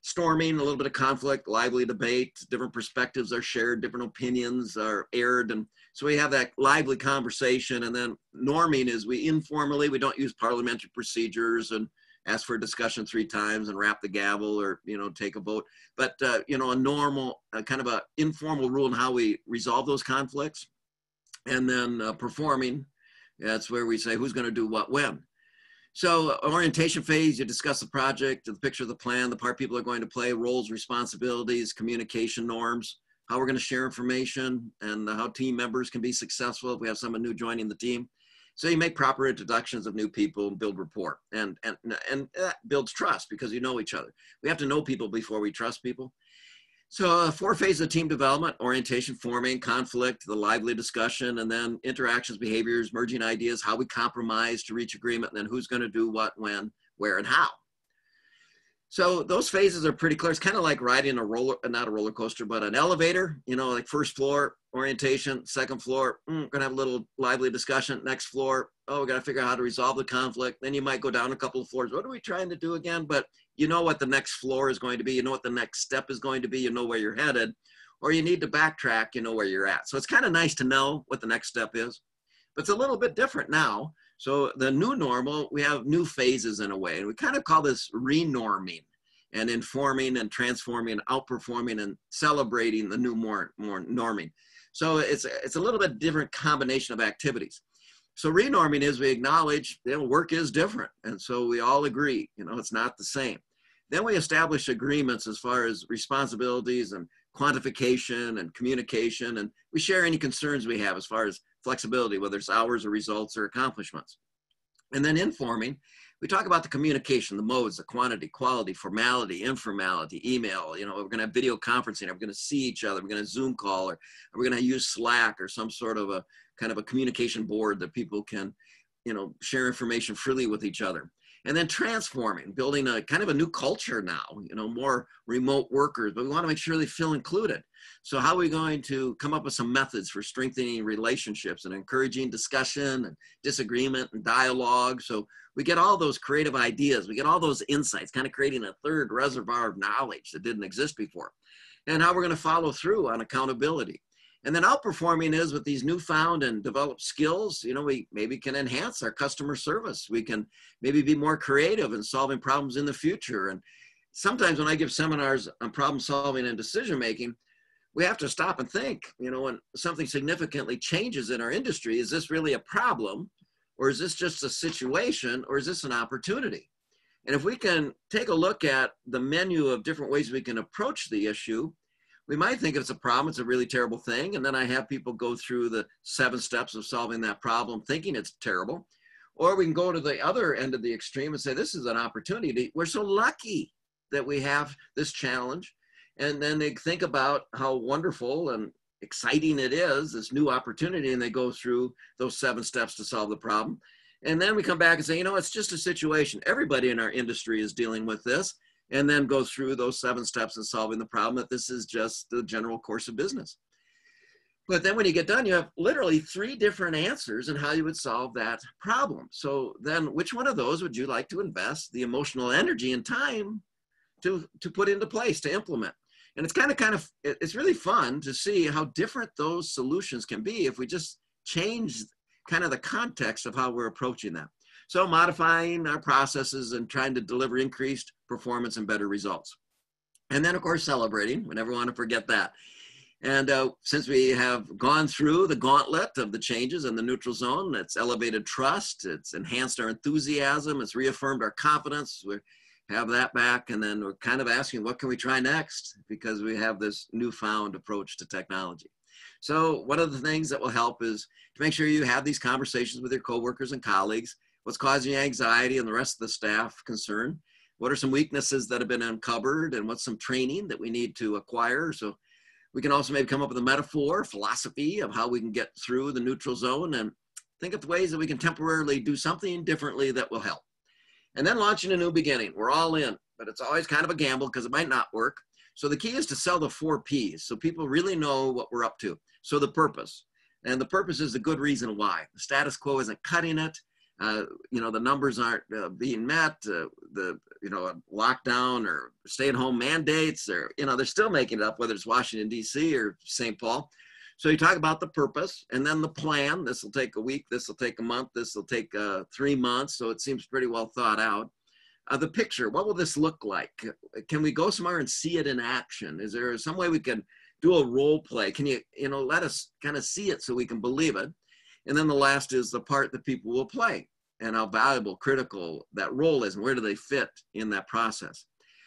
storming, a little bit of conflict, lively debate, different perspectives are shared, different opinions are aired. And so we have that lively conversation. And then norming is we informally, we don't use parliamentary procedures and ask for a discussion three times and wrap the gavel or, you know, take a vote. But, uh, you know, a normal, uh, kind of a informal rule in how we resolve those conflicts. And then uh, performing, that's where we say who's going to do what when. So orientation phase, you discuss the project, the picture of the plan, the part people are going to play, roles, responsibilities, communication norms, how we're going to share information, and how team members can be successful if we have someone new joining the team. So you make proper introductions of new people and build rapport, and and and that builds trust because you know each other. We have to know people before we trust people. So uh, four phases of team development, orientation, forming, conflict, the lively discussion, and then interactions, behaviors, merging ideas, how we compromise to reach agreement, and then who's going to do what, when, where, and how. So those phases are pretty clear. It's kind of like riding a roller, not a roller coaster, but an elevator, you know, like first floor, orientation, second floor, mm, gonna have a little lively discussion. Next floor, oh, we gotta figure out how to resolve the conflict. Then you might go down a couple of floors. What are we trying to do again? But you know what the next floor is going to be. You know what the next step is going to be. You know where you're headed. Or you need to backtrack, you know where you're at. So it's kind of nice to know what the next step is. But it's a little bit different now so the new normal, we have new phases in a way, and we kind of call this renorming and informing and transforming, outperforming and celebrating the new more, more norming. So it's, it's a little bit different combination of activities. So renorming is we acknowledge you know, work is different. And so we all agree, you know, it's not the same. Then we establish agreements as far as responsibilities and quantification and communication. And we share any concerns we have as far as flexibility, whether it's hours or results or accomplishments. And then informing, we talk about the communication, the modes, the quantity, quality, formality, informality, email. You know, we're going to have video conferencing. We're we going to see each other? We're going to Zoom call, or we're we going to use Slack or some sort of a kind of a communication board that people can, you know, share information freely with each other and then transforming, building a kind of a new culture now, you know, more remote workers, but we want to make sure they feel included. So how are we going to come up with some methods for strengthening relationships and encouraging discussion and disagreement and dialogue? So we get all those creative ideas, we get all those insights, kind of creating a third reservoir of knowledge that didn't exist before. And how we're going to follow through on accountability. And then outperforming is with these newfound and developed skills, you know, we maybe can enhance our customer service. We can maybe be more creative in solving problems in the future. And sometimes when I give seminars on problem solving and decision making, we have to stop and think, you know, when something significantly changes in our industry, is this really a problem? Or is this just a situation? Or is this an opportunity? And if we can take a look at the menu of different ways we can approach the issue, we might think it's a problem, it's a really terrible thing. And then I have people go through the seven steps of solving that problem thinking it's terrible. Or we can go to the other end of the extreme and say, this is an opportunity. We're so lucky that we have this challenge. And then they think about how wonderful and exciting it is, this new opportunity, and they go through those seven steps to solve the problem. And then we come back and say, you know, it's just a situation. Everybody in our industry is dealing with this and then go through those seven steps in solving the problem that this is just the general course of business. But then when you get done, you have literally three different answers in how you would solve that problem. So then which one of those would you like to invest the emotional energy and time to, to put into place, to implement? And it's kind of, kind of, it's really fun to see how different those solutions can be if we just change kind of the context of how we're approaching them. So modifying our processes and trying to deliver increased performance and better results. And then of course, celebrating, we never want to forget that. And uh, since we have gone through the gauntlet of the changes in the neutral zone, it's elevated trust, it's enhanced our enthusiasm, it's reaffirmed our confidence. We have that back, and then we're kind of asking, what can we try next? Because we have this newfound approach to technology. So one of the things that will help is to make sure you have these conversations with your coworkers and colleagues What's causing anxiety and the rest of the staff concern? What are some weaknesses that have been uncovered and what's some training that we need to acquire? So we can also maybe come up with a metaphor, philosophy of how we can get through the neutral zone and think of ways that we can temporarily do something differently that will help. And then launching a new beginning. We're all in, but it's always kind of a gamble because it might not work. So the key is to sell the four P's so people really know what we're up to. So the purpose. And the purpose is the good reason why. The status quo isn't cutting it uh, you know the numbers aren't uh, being met uh, the you know lockdown or stay-at-home mandates or you know they're still making it up whether it's washington d.c or st paul. So you talk about the purpose and then the plan. This will take a week this will take a month this will take uh, three months so it seems pretty well thought out. Uh, the picture what will this look like? Can we go somewhere and see it in action? Is there some way we can do a role play? Can you you know let us kind of see it so we can believe it and then the last is the part that people will play and how valuable, critical that role is and where do they fit in that process.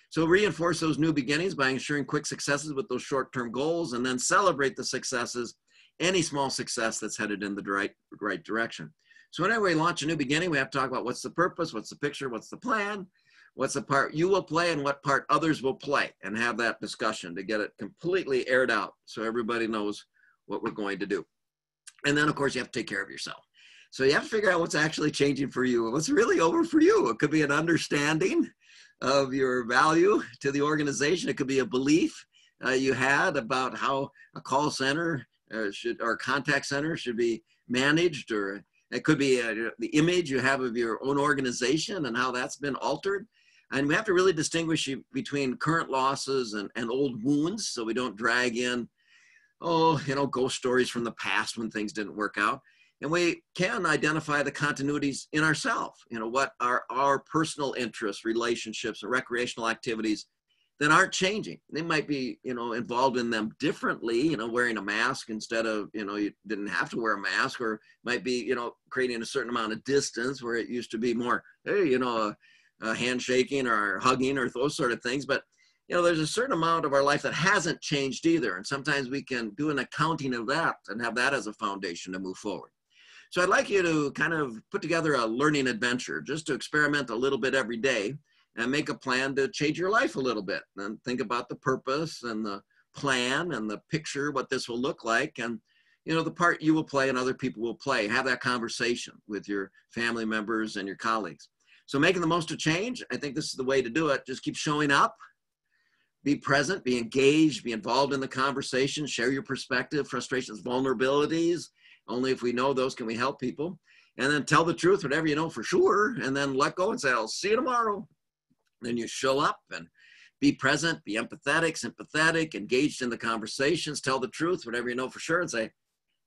So reinforce those new beginnings by ensuring quick successes with those short-term goals and then celebrate the successes, any small success that's headed in the right, right direction. So whenever we launch a new beginning, we have to talk about what's the purpose, what's the picture, what's the plan, what's the part you will play and what part others will play and have that discussion to get it completely aired out so everybody knows what we're going to do. And then, of course, you have to take care of yourself. So you have to figure out what's actually changing for you what's really over for you. It could be an understanding of your value to the organization. It could be a belief uh, you had about how a call center uh, should or contact center should be managed, or it could be uh, the image you have of your own organization and how that's been altered. And we have to really distinguish between current losses and, and old wounds so we don't drag in oh, you know, ghost stories from the past when things didn't work out. And we can identify the continuities in ourselves, you know, what are our personal interests, relationships, and recreational activities that aren't changing. They might be, you know, involved in them differently, you know, wearing a mask instead of, you know, you didn't have to wear a mask, or might be, you know, creating a certain amount of distance where it used to be more, hey, you know, a, a handshaking or hugging or those sort of things. But you know, there's a certain amount of our life that hasn't changed either. And sometimes we can do an accounting of that and have that as a foundation to move forward. So I'd like you to kind of put together a learning adventure just to experiment a little bit every day and make a plan to change your life a little bit and think about the purpose and the plan and the picture, what this will look like. And, you know, the part you will play and other people will play. Have that conversation with your family members and your colleagues. So making the most of change, I think this is the way to do it. Just keep showing up, be present, be engaged, be involved in the conversation, share your perspective, frustrations, vulnerabilities. Only if we know those can we help people. And then tell the truth, whatever you know for sure, and then let go and say, I'll see you tomorrow. Then you show up and be present, be empathetic, sympathetic, engaged in the conversations, tell the truth, whatever you know for sure, and say,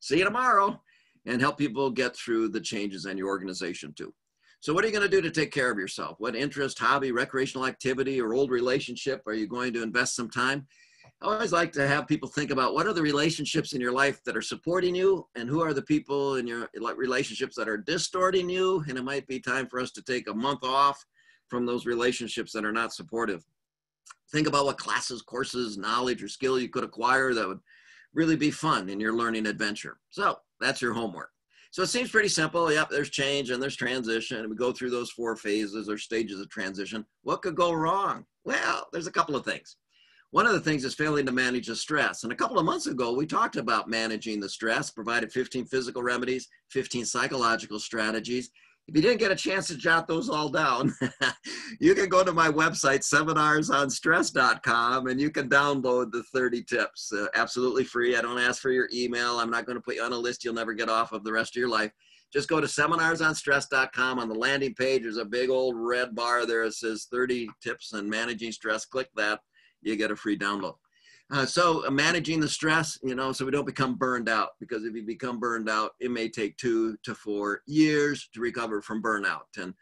see you tomorrow, and help people get through the changes in your organization too. So what are you going to do to take care of yourself? What interest, hobby, recreational activity, or old relationship are you going to invest some time? I always like to have people think about what are the relationships in your life that are supporting you and who are the people in your relationships that are distorting you. And it might be time for us to take a month off from those relationships that are not supportive. Think about what classes, courses, knowledge, or skill you could acquire that would really be fun in your learning adventure. So that's your homework. So it seems pretty simple. Yep, there's change and there's transition. We go through those four phases or stages of transition. What could go wrong? Well, there's a couple of things. One of the things is failing to manage the stress. And a couple of months ago, we talked about managing the stress, provided 15 physical remedies, 15 psychological strategies, if you didn't get a chance to jot those all down, you can go to my website, seminarsonstress.com, and you can download the 30 tips. Uh, absolutely free. I don't ask for your email. I'm not going to put you on a list you'll never get off of the rest of your life. Just go to seminarsonstress.com. On the landing page, there's a big old red bar there. that says 30 tips on managing stress. Click that. You get a free download. Uh, so uh, managing the stress, you know, so we don't become burned out because if you become burned out, it may take two to four years to recover from burnout. And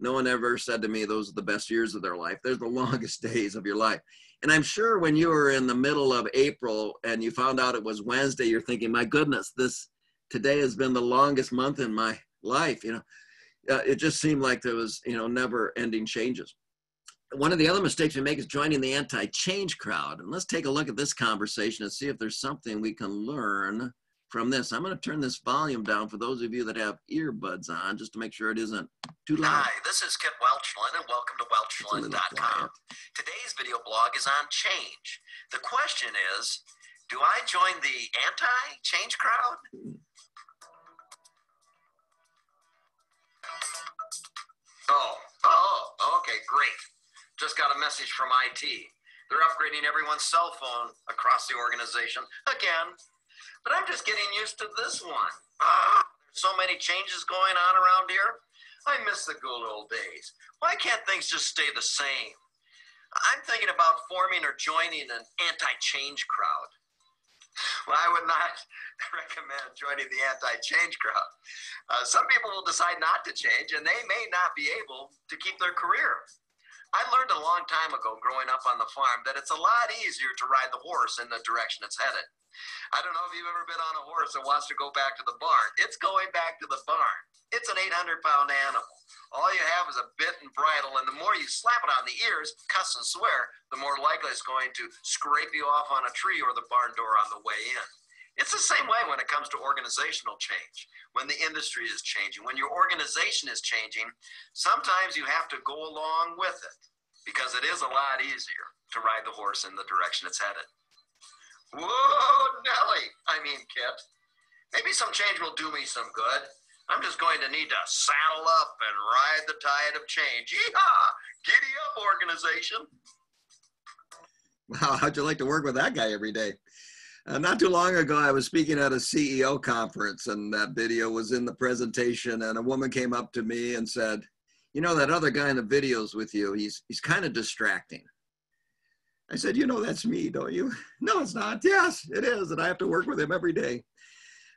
no one ever said to me those are the best years of their life. They're the longest days of your life. And I'm sure when you were in the middle of April and you found out it was Wednesday, you're thinking, my goodness, this today has been the longest month in my life. You know, uh, it just seemed like there was, you know, never ending changes one of the other mistakes we make is joining the anti-change crowd. And let's take a look at this conversation and see if there's something we can learn from this. I'm going to turn this volume down for those of you that have earbuds on, just to make sure it isn't too loud.
Hi, this is Kit Welchlin, and welcome to welchlin.com. Today's video blog is on change. The question is, do I join the anti-change crowd? Oh, oh, okay, great. Just got a message from IT. They're upgrading everyone's cell phone across the organization again. But I'm just getting used to this one. Ah, there's so many changes going on around here. I miss the good old days. Why can't things just stay the same? I'm thinking about forming or joining an anti change crowd. Well, I would not recommend joining the anti change crowd. Uh, some people will decide not to change and they may not be able to keep their career. I learned a long time ago growing up on the farm that it's a lot easier to ride the horse in the direction it's headed. I don't know if you've ever been on a horse that wants to go back to the barn. It's going back to the barn. It's an 800 pound animal. All you have is a bit and bridle, and the more you slap it on the ears, cuss and swear, the more likely it's going to scrape you off on a tree or the barn door on the way in. It's the same way when it comes to organizational change, when the industry is changing, when your organization is changing. Sometimes you have to go along with it because it is a lot easier to ride the horse in the direction it's headed. Whoa, Nelly! I mean, Kit. Maybe some change will do me some good. I'm just going to need to saddle up and ride the tide of change. Yeehaw! Giddy up, organization.
Wow, how'd you like to work with that guy every day? Uh, not too long ago, I was speaking at a CEO conference, and that video was in the presentation. And a woman came up to me and said, "You know that other guy in the videos with you? He's he's kind of distracting." I said, "You know that's me, don't you?" "No, it's not." "Yes, it is, and I have to work with him every day."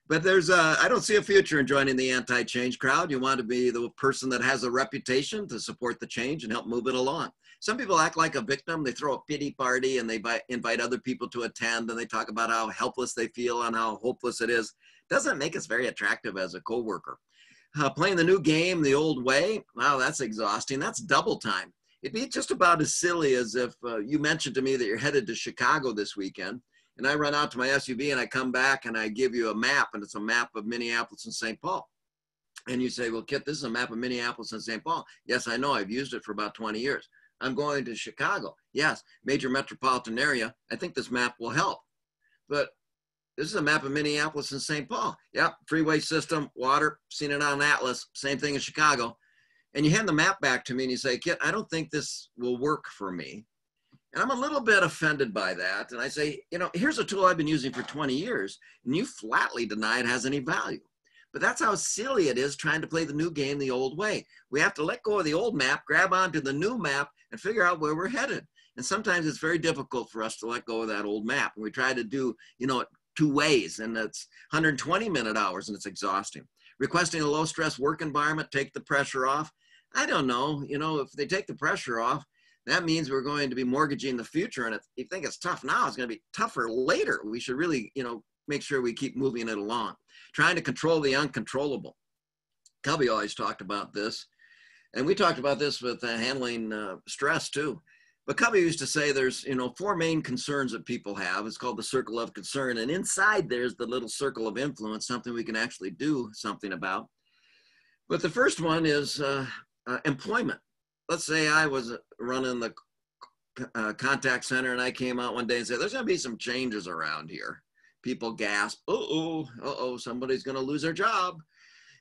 But there's a, I don't see a future in joining the anti-change crowd. You want to be the person that has a reputation to support the change and help move it along. Some people act like a victim. They throw a pity party and they invite other people to attend and they talk about how helpless they feel and how hopeless it is. Doesn't make us very attractive as a coworker. Uh, playing the new game the old way, wow, that's exhausting. That's double time. It'd be just about as silly as if uh, you mentioned to me that you're headed to Chicago this weekend and I run out to my SUV and I come back and I give you a map and it's a map of Minneapolis and St. Paul. And you say, well, Kit, this is a map of Minneapolis and St. Paul. Yes, I know. I've used it for about 20 years. I'm going to Chicago. Yes, major metropolitan area. I think this map will help. But this is a map of Minneapolis and St. Paul. Yep, freeway system, water, seen it on Atlas, same thing in Chicago. And you hand the map back to me and you say, Kit, I don't think this will work for me. And I'm a little bit offended by that. And I say, you know, here's a tool I've been using for 20 years, and you flatly deny it has any value. But that's how silly it is trying to play the new game the old way. We have to let go of the old map, grab onto the new map, and figure out where we're headed. And sometimes it's very difficult for us to let go of that old map. And we try to do, you know, two ways, and it's 120 minute hours, and it's exhausting. Requesting a low stress work environment, take the pressure off. I don't know, you know, if they take the pressure off, that means we're going to be mortgaging the future. And if you think it's tough now, it's going to be tougher later. We should really, you know, make sure we keep moving it along. Trying to control the uncontrollable. Covey always talked about this. And we talked about this with uh, handling uh, stress too. But Covey used to say there's, you know, four main concerns that people have. It's called the circle of concern. And inside there's the little circle of influence, something we can actually do something about. But the first one is uh, uh employment let's say I was running the uh, contact center and I came out one day and said, there's going to be some changes around here. People gasp, oh, oh, oh, somebody's going to lose their job.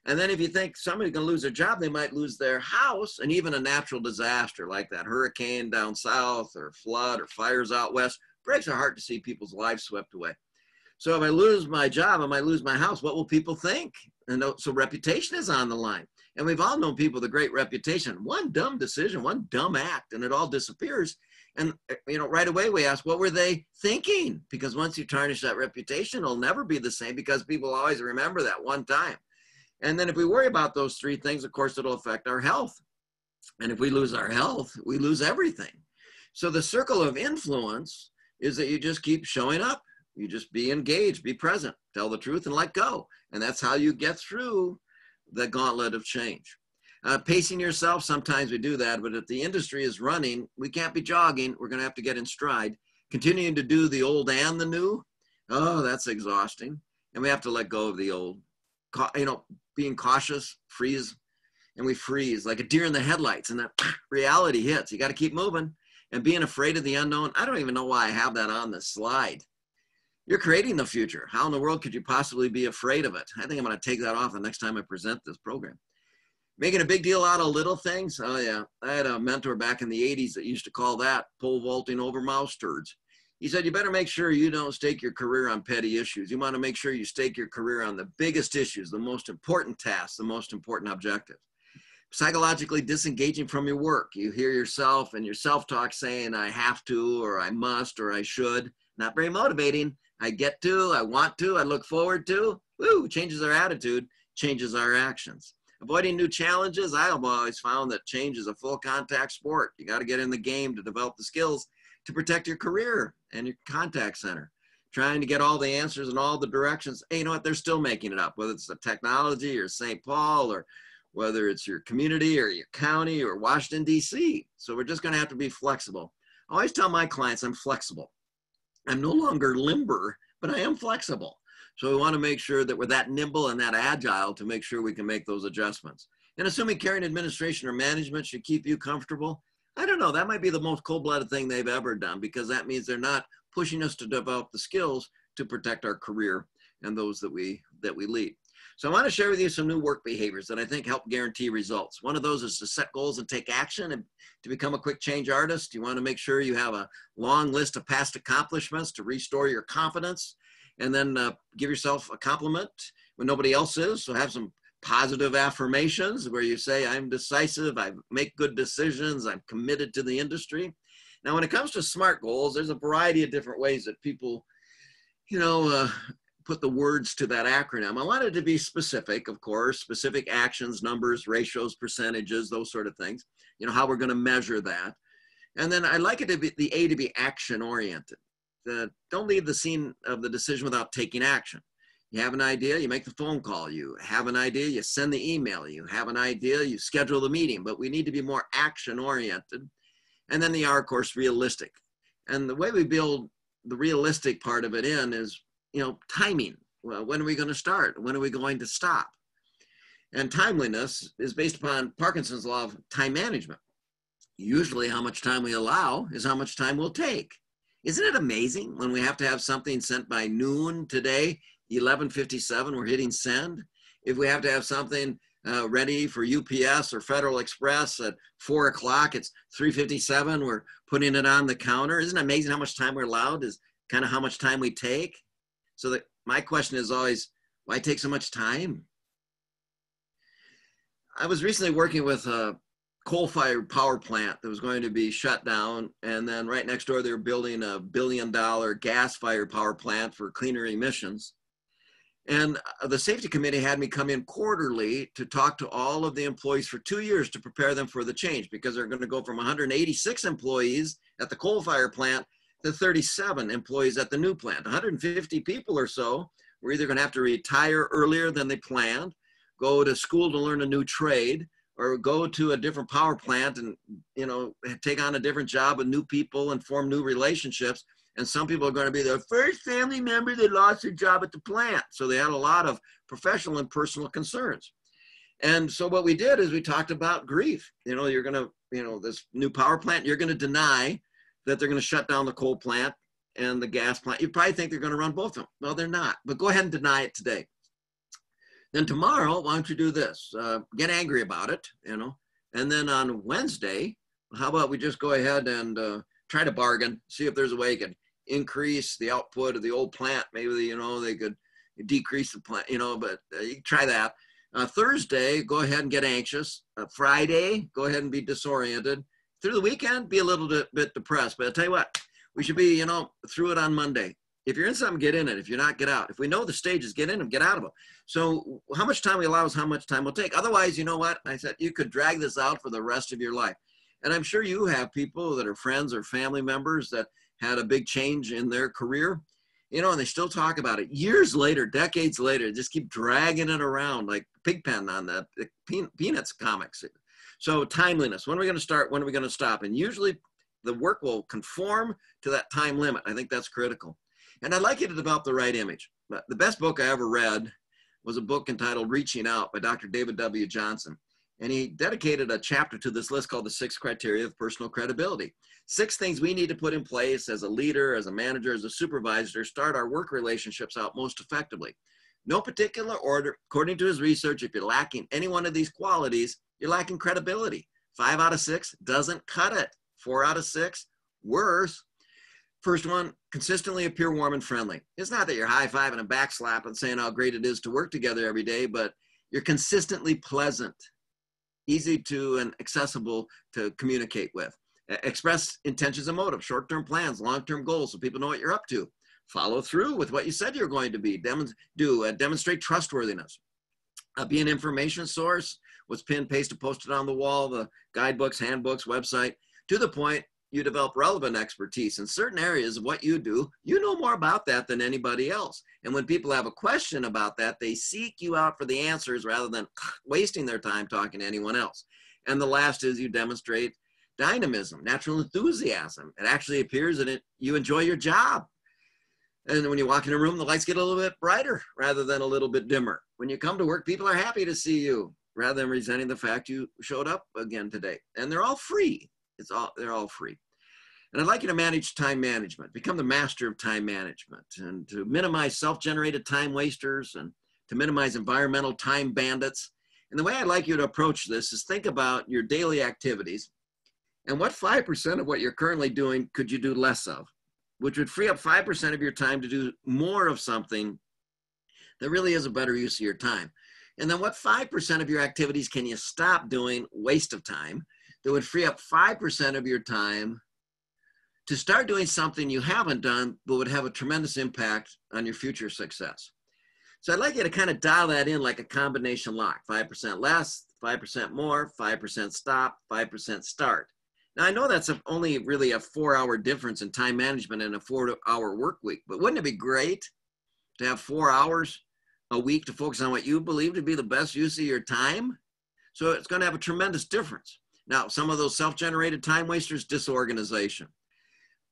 And then if you think somebody's going to lose their job, they might lose their house and even a natural disaster like that hurricane down south or flood or fires out west breaks our heart to see people's lives swept away. So if I lose my job, I might lose my house. What will people think? And so reputation is on the line. And we've all known people with a great reputation. One dumb decision, one dumb act, and it all disappears. And uh, you know, right away we ask, what were they thinking? Because once you tarnish that reputation, it'll never be the same because people always remember that one time. And then if we worry about those three things, of course, it'll affect our health. And if we lose our health, we lose everything. So the circle of influence is that you just keep showing up. You just be engaged, be present, tell the truth, and let go. And that's how you get through the gauntlet of change. Uh, pacing yourself, sometimes we do that, but if the industry is running, we can't be jogging. We're going to have to get in stride. Continuing to do the old and the new, oh, that's exhausting. And we have to let go of the old. You know, being cautious, freeze, and we freeze like a deer in the headlights, and that reality hits. You got to keep moving. And being afraid of the unknown, I don't even know why I have that on the slide. You're creating the future. How in the world could you possibly be afraid of it? I think I'm going to take that off the next time I present this program. Making a big deal out of little things. Oh, yeah. I had a mentor back in the 80s that used to call that pole vaulting over mouse turds. He said, You better make sure you don't stake your career on petty issues. You want to make sure you stake your career on the biggest issues, the most important tasks, the most important objectives. Psychologically disengaging from your work. You hear yourself and your self talk saying, I have to, or I must, or I should. Not very motivating. I get to, I want to, I look forward to. Woo, changes our attitude, changes our actions. Avoiding new challenges, I have always found that change is a full contact sport. You got to get in the game to develop the skills to protect your career and your contact center. Trying to get all the answers in all the directions. Hey, you know what? They're still making it up, whether it's the technology or St. Paul or whether it's your community or your county or Washington, D.C. So we're just going to have to be flexible. I always tell my clients I'm flexible. I'm no longer limber, but I am flexible. So we want to make sure that we're that nimble and that agile to make sure we can make those adjustments. And assuming carrying administration or management should keep you comfortable, I don't know, that might be the most cold-blooded thing they've ever done because that means they're not pushing us to develop the skills to protect our career and those that we that we lead. So I want to share with you some new work behaviors that I think help guarantee results. One of those is to set goals and take action and to become a quick change artist. You want to make sure you have a long list of past accomplishments to restore your confidence and then uh, give yourself a compliment when nobody else is. So have some positive affirmations where you say, I'm decisive, I make good decisions, I'm committed to the industry. Now, when it comes to SMART goals, there's a variety of different ways that people, you know, uh, put the words to that acronym. I wanted to be specific, of course, specific actions, numbers, ratios, percentages, those sort of things, you know, how we're going to measure that. And then I like it to be the A to be action oriented. The, don't leave the scene of the decision without taking action. You have an idea, you make the phone call. You have an idea, you send the email. You have an idea, you schedule the meeting. But we need to be more action oriented. And then the R, course, realistic. And the way we build the realistic part of it in is you know, timing. Well, when are we going to start? When are we going to stop? And timeliness is based upon Parkinson's law of time management. Usually, how much time we allow is how much time we'll take. Isn't it amazing when we have to have something sent by noon today, 11:57, we're hitting send? If we have to have something uh, ready for UPS or Federal Express at four o'clock, it's 3:57, we're putting it on the counter. Isn't it amazing how much time we're allowed? Is kind of how much time we take. So that my question is always, why take so much time? I was recently working with a coal-fired power plant that was going to be shut down, and then right next door they were building a billion-dollar gas-fired power plant for cleaner emissions. And uh, the safety committee had me come in quarterly to talk to all of the employees for two years to prepare them for the change because they're going to go from 186 employees at the coal fire plant to 37 employees at the new plant. 150 people or so were either going to have to retire earlier than they planned, go to school to learn a new trade, or go to a different power plant and you know take on a different job with new people and form new relationships. And some people are going to be the first family member that lost their job at the plant. So they had a lot of professional and personal concerns. And so what we did is we talked about grief. You know you're going to you know this new power plant you're going to deny that they're going to shut down the coal plant and the gas plant. You probably think they're going to run both of them. Well they're not but go ahead and deny it today then tomorrow why don't you do this uh, get angry about it you know and then on wednesday how about we just go ahead and uh, try to bargain see if there's a way you can increase the output of the old plant. Maybe you know they could decrease the plant, you know, but uh, you try that. Uh, Thursday, go ahead and get anxious. Uh, Friday, go ahead and be disoriented. Through the weekend, be a little bit, bit depressed. But I'll tell you what, we should be, you know, through it on Monday. If you're in something, get in it. If you're not, get out. If we know the stages, get in them, get out of them. So how much time we allow is how much time we'll take. Otherwise, you know what? I said you could drag this out for the rest of your life. And I'm sure you have people that are friends or family members that had a big change in their career, you know, and they still talk about it years later, decades later, just keep dragging it around like Pigpen on the, the Peanuts comics. So timeliness, when are we going to start? When are we going to stop? And usually the work will conform to that time limit. I think that's critical. And I'd like you to develop the right image. The best book I ever read was a book entitled Reaching Out by Dr. David W. Johnson. And he dedicated a chapter to this list called the six criteria of personal credibility. Six things we need to put in place as a leader, as a manager, as a supervisor, start our work relationships out most effectively. No particular order. According to his research, if you're lacking any one of these qualities, you're lacking credibility. Five out of six doesn't cut it. Four out of six, worse. First one, consistently appear warm and friendly. It's not that you're high fiving and backslapping and saying how great it is to work together every day, but you're consistently pleasant easy to and accessible to communicate with. Express intentions and motives, short-term plans, long-term goals, so people know what you're up to. Follow through with what you said you're going to be. Do uh, demonstrate trustworthiness. Uh, be an information source. What's pinned, pasted, posted on the wall, the guidebooks, handbooks, website. To the point, you develop relevant expertise in certain areas of what you do. You know more about that than anybody else. And when people have a question about that, they seek you out for the answers rather than wasting their time talking to anyone else. And the last is you demonstrate dynamism, natural enthusiasm. It actually appears that it, you enjoy your job. And when you walk in a room, the lights get a little bit brighter rather than a little bit dimmer. When you come to work, people are happy to see you rather than resenting the fact you showed up again today. And they're all free. It's all they're all free. And I'd like you to manage time management, become the master of time management, and to minimize self-generated time wasters and to minimize environmental time bandits. And the way I'd like you to approach this is think about your daily activities and what 5% of what you're currently doing could you do less of, which would free up 5% of your time to do more of something that really is a better use of your time. And then what 5% of your activities can you stop doing waste of time that would free up 5% of your time to start doing something you haven't done, but would have a tremendous impact on your future success. So I'd like you to kind of dial that in like a combination lock 5% less, 5% more, 5% stop, 5% start. Now, I know that's a, only really a four hour difference in time management in a four hour work week, but wouldn't it be great to have four hours a week to focus on what you believe to be the best use of your time? So it's going to have a tremendous difference. Now, some of those self-generated time wasters, disorganization.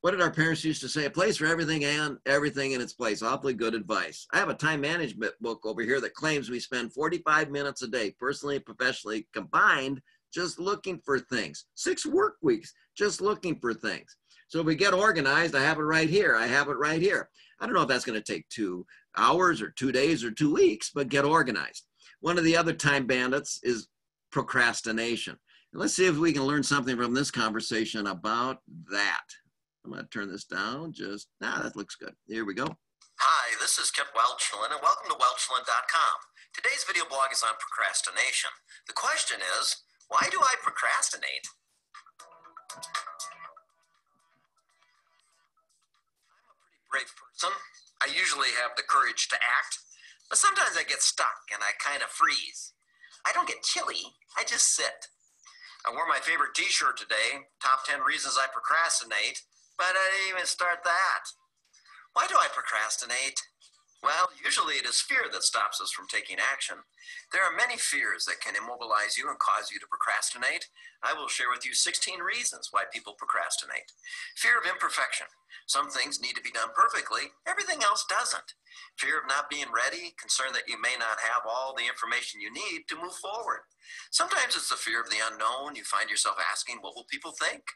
what did our parents used to say? A place for everything and everything in its place. Awfully good advice. I have a time management book over here that claims we spend 45 minutes a day, personally and professionally combined, just looking for things. Six work weeks, just looking for things. So if we get organized, I have it right here. I have it right here. I don't know if that's going to take two hours or two days or two weeks, but get organized. One of the other time bandits is procrastination. Let's see if we can learn something from this conversation about that. I'm going to turn this down. Just, ah, that looks good. Here we go.
Hi, this is Kit Welchlin, and welcome to Welchlin.com. Today's video blog is on procrastination. The question is, why do I procrastinate? I'm a pretty brave person. I usually have the courage to act, but sometimes I get stuck and I kind of freeze. I don't get chilly, I just sit. I wore my favorite t shirt today, top 10 reasons I procrastinate, but I didn't even start that. Why do I procrastinate? Well, usually it is fear that stops us from taking action. There are many fears that can immobilize you and cause you to procrastinate. I will share with you 16 reasons why people procrastinate. Fear of imperfection. Some things need to be done perfectly, everything else doesn't. Fear of not being ready, concern that you may not have all the information you need to move forward. Sometimes it's the fear of the unknown. You find yourself asking, What will people think?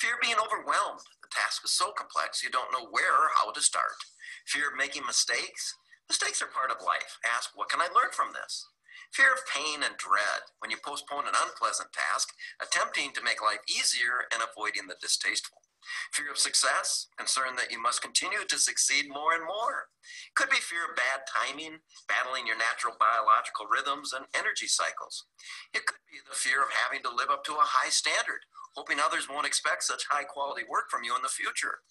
Fear of being overwhelmed. The task is so complex you don't know where or how to start. Fear of making mistakes. Mistakes are part of life. Ask, what can I learn from this? Fear of pain and dread when you postpone an unpleasant task, attempting to make life easier and avoiding the distasteful. Fear of success, concern that you must continue to succeed more and more. Could be fear of bad timing, battling your natural biological rhythms and energy cycles. It could be the fear of having to live up to a high standard, hoping others won't expect such high quality work from you in the future.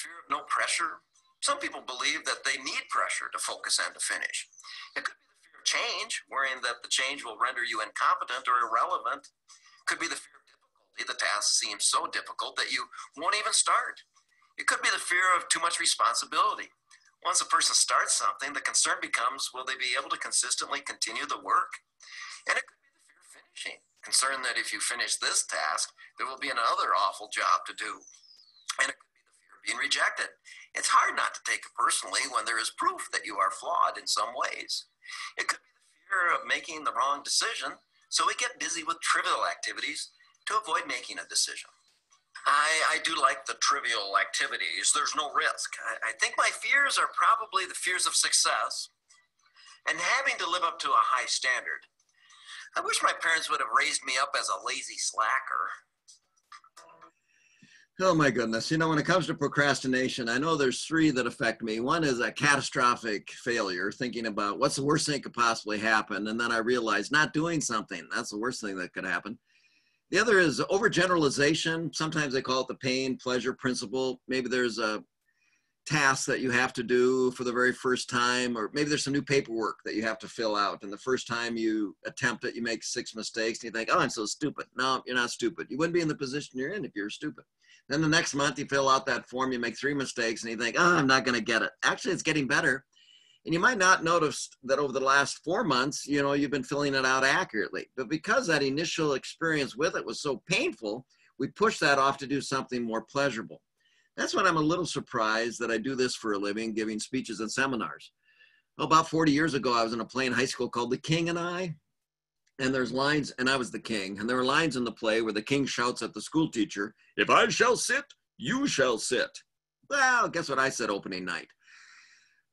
Fear of no pressure, some people believe that they need pressure to focus and to finish. It could be the fear of change, worrying that the change will render you incompetent or irrelevant. It could be the fear of difficulty. The task seems so difficult that you won't even start. It could be the fear of too much responsibility. Once a person starts something, the concern becomes will they be able to consistently continue the work? And it could be the fear of finishing, concern that if you finish this task, there will be another awful job to do. And it could be the fear of being rejected. It's hard not to take it personally when there is proof that you are flawed in some ways. It could be the fear of making the wrong decision, so we get busy with trivial activities to avoid making a decision. I, I do like the trivial activities. There's no risk. I, I think my fears are probably the fears of success and having to live up to a high standard. I wish my parents would have raised me up as a lazy slacker.
Oh my goodness. You know, when it comes to procrastination, I know there's three that affect me. One is a catastrophic failure, thinking about what's the worst thing could possibly happen. And then I realize not doing something, that's the worst thing that could happen. The other is overgeneralization. Sometimes they call it the pain pleasure principle. Maybe there's a task that you have to do for the very first time, or maybe there's some new paperwork that you have to fill out. And the first time you attempt it, you make six mistakes and you think, oh, I'm so stupid. No, you're not stupid. You wouldn't be in the position you're in if you're stupid. Then the next month you fill out that form, you make three mistakes, and you think, oh, I'm not going to get it. Actually, it's getting better. And you might not notice that over the last four months, you know, you've been filling it out accurately. But because that initial experience with it was so painful, we push that off to do something more pleasurable. That's when I'm a little surprised that I do this for a living, giving speeches and seminars. Well, about 40 years ago, I was in a play in high school called The King and I and there's lines, and I was the king, and there are lines in the play where the king shouts at the school teacher, If I shall sit, you shall sit. Well, guess what I said opening night?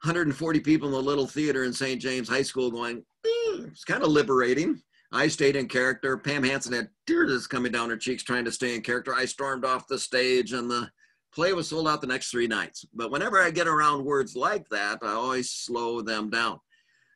140 people in the little theater in St. James High School going, eh, it's kind of liberating. I stayed in character. Pam Hansen had tears coming down her cheeks trying to stay in character. I stormed off the stage, and the play was sold out the next three nights. But whenever I get around words like that, I always slow them down.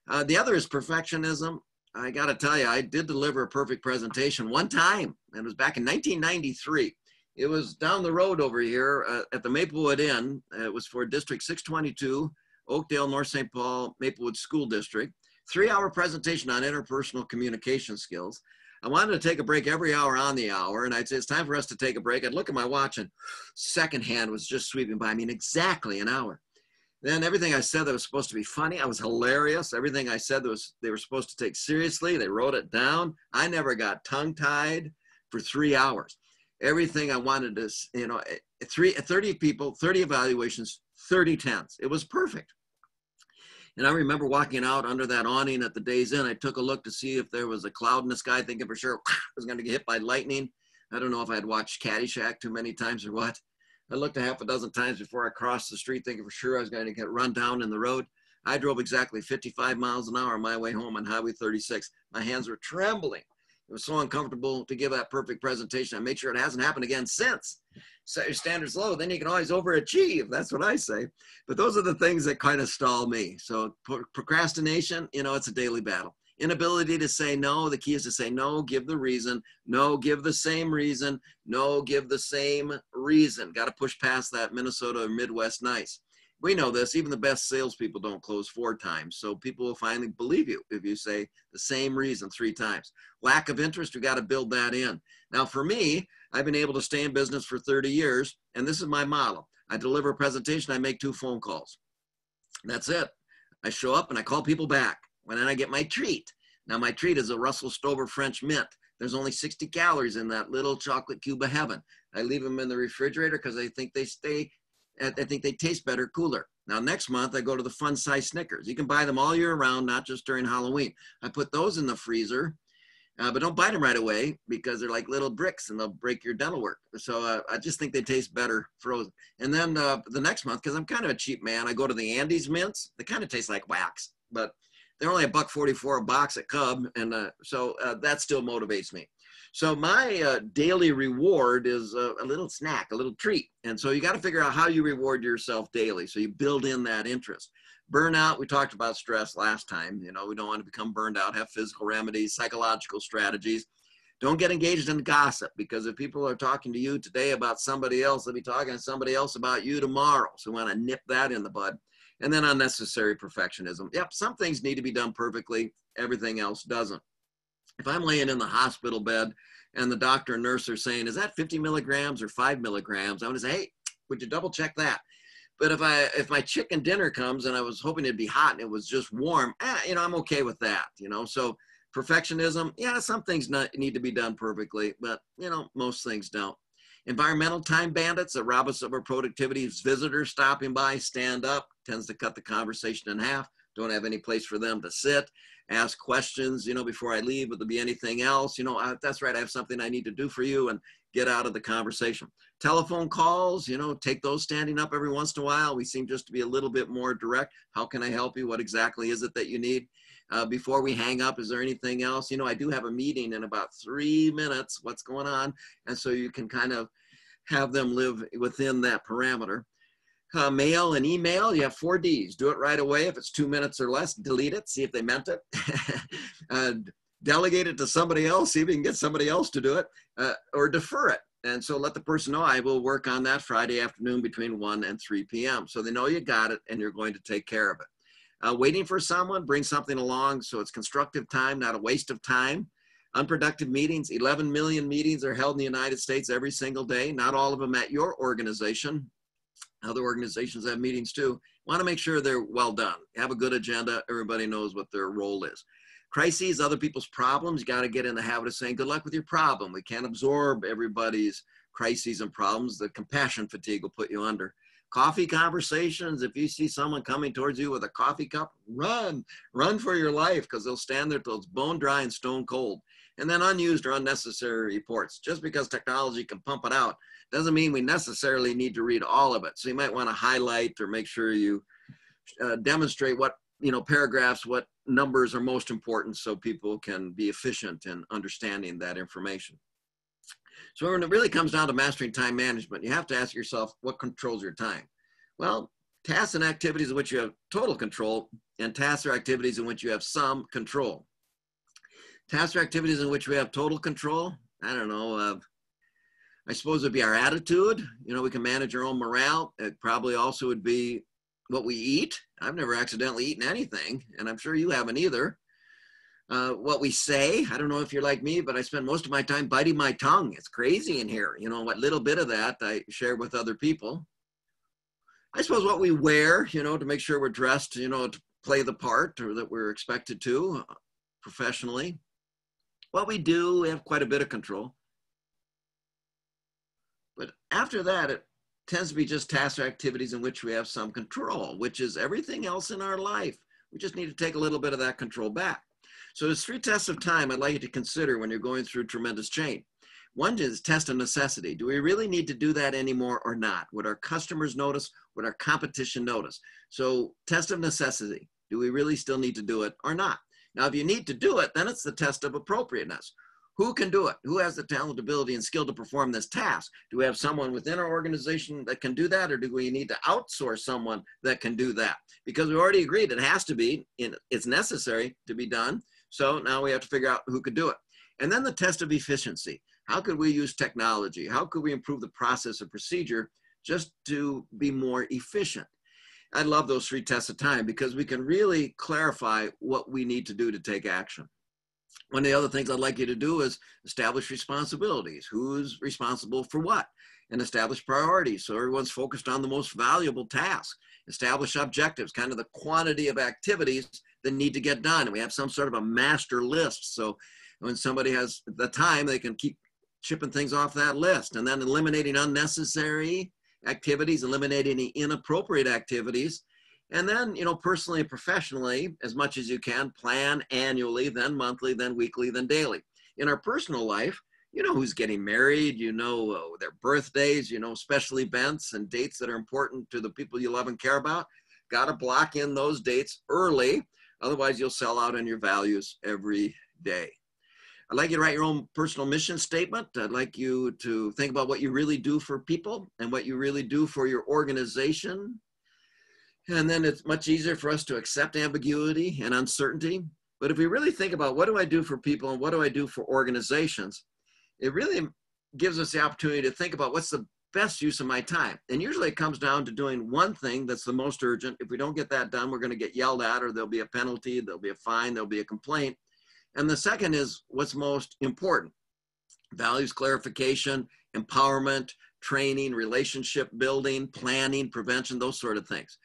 Uh, the other is perfectionism. I got to tell you, I did deliver a perfect presentation one time, and it was back in 1993. It was down the road over here uh, at the Maplewood Inn. It was for District 622, Oakdale, North St. Paul, Maplewood School District. Three hour presentation on interpersonal communication skills. I wanted to take a break every hour on the hour, and I'd say it's time for us to take a break. I'd look at my watch, and second hand was just sweeping by. I mean, exactly an hour. Then everything I said that was supposed to be funny, I was hilarious. Everything I said that was they were supposed to take seriously, they wrote it down. I never got tongue tied for three hours. everything I wanted to, you know, eh, three, 30 people, 30 evaluations, 30 tents. It was perfect. And I remember walking out under that awning at the day's end. I took a look to see if there was a cloud in the sky, thinking for sure I was going to get hit by lightning. I don't know if I had watched Caddyshack too many times or what. I looked a half a dozen times before I crossed the street, thinking for sure I was going to get run down in the road. I drove exactly 55 miles an hour on my way home on Highway 36. My hands were trembling. It was so uncomfortable to give that perfect presentation. I made sure it hasn't happened again since. Set your standards low, then you can always overachieve. That's what I say. But those are the things that kind of stall me. So procrastination, you know, it's a daily battle. Inability to say no. The key is to say no, give the reason. No, give the same reason. No, give the same reason. Got to push past that Minnesota or Midwest nice. We know this. Even the best salespeople don't close four times. So people will finally believe you if you say the same reason three times. Lack of interest, we got to build that in. Now, for me, I've been able to stay in business for 30 years, and this is my model. I deliver a presentation, I make two phone calls. That's it. I show up and I call people back. And then I get my treat. Now, my treat is a Russell Stover French mint. There's only 60 calories in that little chocolate cube of heaven. I leave them in the refrigerator because I think they stay, I think they taste better cooler. Now, next month, I go to the fun size Snickers. You can buy them all year round, not just during Halloween. I put those in the freezer, uh, but don't bite them right away because they're like little bricks and they'll break your dental work. So uh, I just think they taste better frozen. And then uh, the next month, because I'm kind of a cheap man, I go to the Andes mints. They kind of taste like wax, but they're only a buck 44 a box at Cub. And uh, so uh, that still motivates me. So my uh, daily reward is a, a little snack, a little treat. And so you got to figure out how you reward yourself daily. So you build in that interest. Burnout, we talked about stress last time. You know, we don't want to become burned out, have physical remedies, psychological strategies. Don't get engaged in gossip because if people are talking to you today about somebody else, they'll be talking to somebody else about you tomorrow. So we want to nip that in the bud. And then unnecessary perfectionism. Yep, some things need to be done perfectly, everything else doesn't. If I'm laying in the hospital bed and the doctor and nurse are saying, is that 50 milligrams or five milligrams? I'm to say, hey, would you double check that? But if I if my chicken dinner comes and I was hoping it'd be hot and it was just warm, eh, you know, I'm okay with that. You know, so perfectionism, yeah, some things not, need to be done perfectly, but you know, most things don't. Environmental time bandits that rob us of our productivity. Visitors stopping by, stand up, tends to cut the conversation in half. Don't have any place for them to sit. Ask questions, you know, before I leave. Would there be anything else? You know, I, that's right. I have something I need to do for you, and get out of the conversation. Telephone calls, you know, take those standing up every once in a while. We seem just to be a little bit more direct. How can I help you? What exactly is it that you need? Uh, before we hang up, is there anything else? You know, I do have a meeting in about three minutes. What's going on? And so you can kind of have them live within that parameter. Uh, mail and email, you have four Ds. Do it right away. If it's two minutes or less, delete it, see if they meant it. uh, delegate it to somebody else, see if you can get somebody else to do it, uh, or defer it. And so let the person know I will work on that Friday afternoon between 1 and 3 p.m. So they know you got it and you're going to take care of it. Uh, waiting for someone, bring something along so it's constructive time, not a waste of time. Unproductive meetings, 11 million meetings are held in the United States every single day. Not all of them at your organization. Other organizations have meetings too. Want to make sure they're well done. Have a good agenda. Everybody knows what their role is. Crises, other people's problems. You got to get in the habit of saying, good luck with your problem. We can't absorb everybody's crises and problems. The compassion fatigue will put you under. Coffee conversations. If you see someone coming towards you with a coffee cup, run, run for your life because they'll stand there till it's bone dry and stone cold. And then unused or unnecessary reports. Just because technology can pump it out doesn't mean we necessarily need to read all of it. So you might want to highlight or make sure you uh, demonstrate what you know paragraphs, what numbers are most important, so people can be efficient in understanding that information. So when it really comes down to mastering time management, you have to ask yourself what controls your time. Well, tasks and activities in which you have total control, and tasks or activities in which you have some control. Tasks or activities in which we have total control, I don't know, uh, I suppose it'd be our attitude. You know, we can manage our own morale. It probably also would be what we eat. I've never accidentally eaten anything, and I'm sure you haven't either. Uh, what we say, I don't know if you're like me, but I spend most of my time biting my tongue. It's crazy in here. You know, what little bit of that I share with other people. I suppose what we wear, you know, to make sure we're dressed, you know, to play the part or that we're expected to uh, professionally. What we do, we have quite a bit of control But after that, it tends to be just tasks or activities in which we have some control, which is everything else in our life. We just need to take a little bit of that control back. So there's three tests of time I'd like you to consider when you're going through tremendous change. One is test of necessity. Do we really need to do that anymore or not? Would our customers notice? Would our competition notice? So test of necessity. Do we really still need to do it or not? Now, if you need to do it, then it's the test of appropriateness. Who can do it? Who has the talent, ability, and skill to perform this task? Do we have someone within our organization that can do that, or do we need to outsource someone that can do that? Because we already agreed it has to be, it's necessary to be done. So now we have to figure out who could do it. And then the test of efficiency. How could we use technology? How could we improve the process or procedure just to be more efficient? I love those three tests of time because we can really clarify what we need to do to take action. One of the other things I'd like you to do is establish responsibilities. Who's responsible for what? And establish priorities so everyone's focused on the most valuable task. Establish objectives, kind of the quantity of activities that need to get done. And we have some sort of a master list. So when somebody has the time, they can keep chipping things off that list and then eliminating unnecessary activities, eliminate any inappropriate activities. And then, you know, personally and professionally, as much as you can, plan annually, then monthly, then weekly, then daily. In our personal life, you know who's getting married, you know uh, their birthdays, you know special events and dates that are important to the people you love and care about. Got to block in those dates early, otherwise you'll sell out on your values every day. I'd like you to write your own personal mission statement. I'd like you to think about what you really do for people and what you really do for your organization. And then it's much easier for us to accept ambiguity and uncertainty. But if we really think about what do I do for people and what do I do for organizations, it really gives us the opportunity to think about what's the best use of my time. And usually it comes down to doing one thing that's the most urgent. If we don't get that done, we're going to get yelled at or there'll be a penalty, there'll be a fine, there'll be a complaint. And the second is what's most important values clarification, empowerment, training, relationship building, planning, prevention, those sort of things.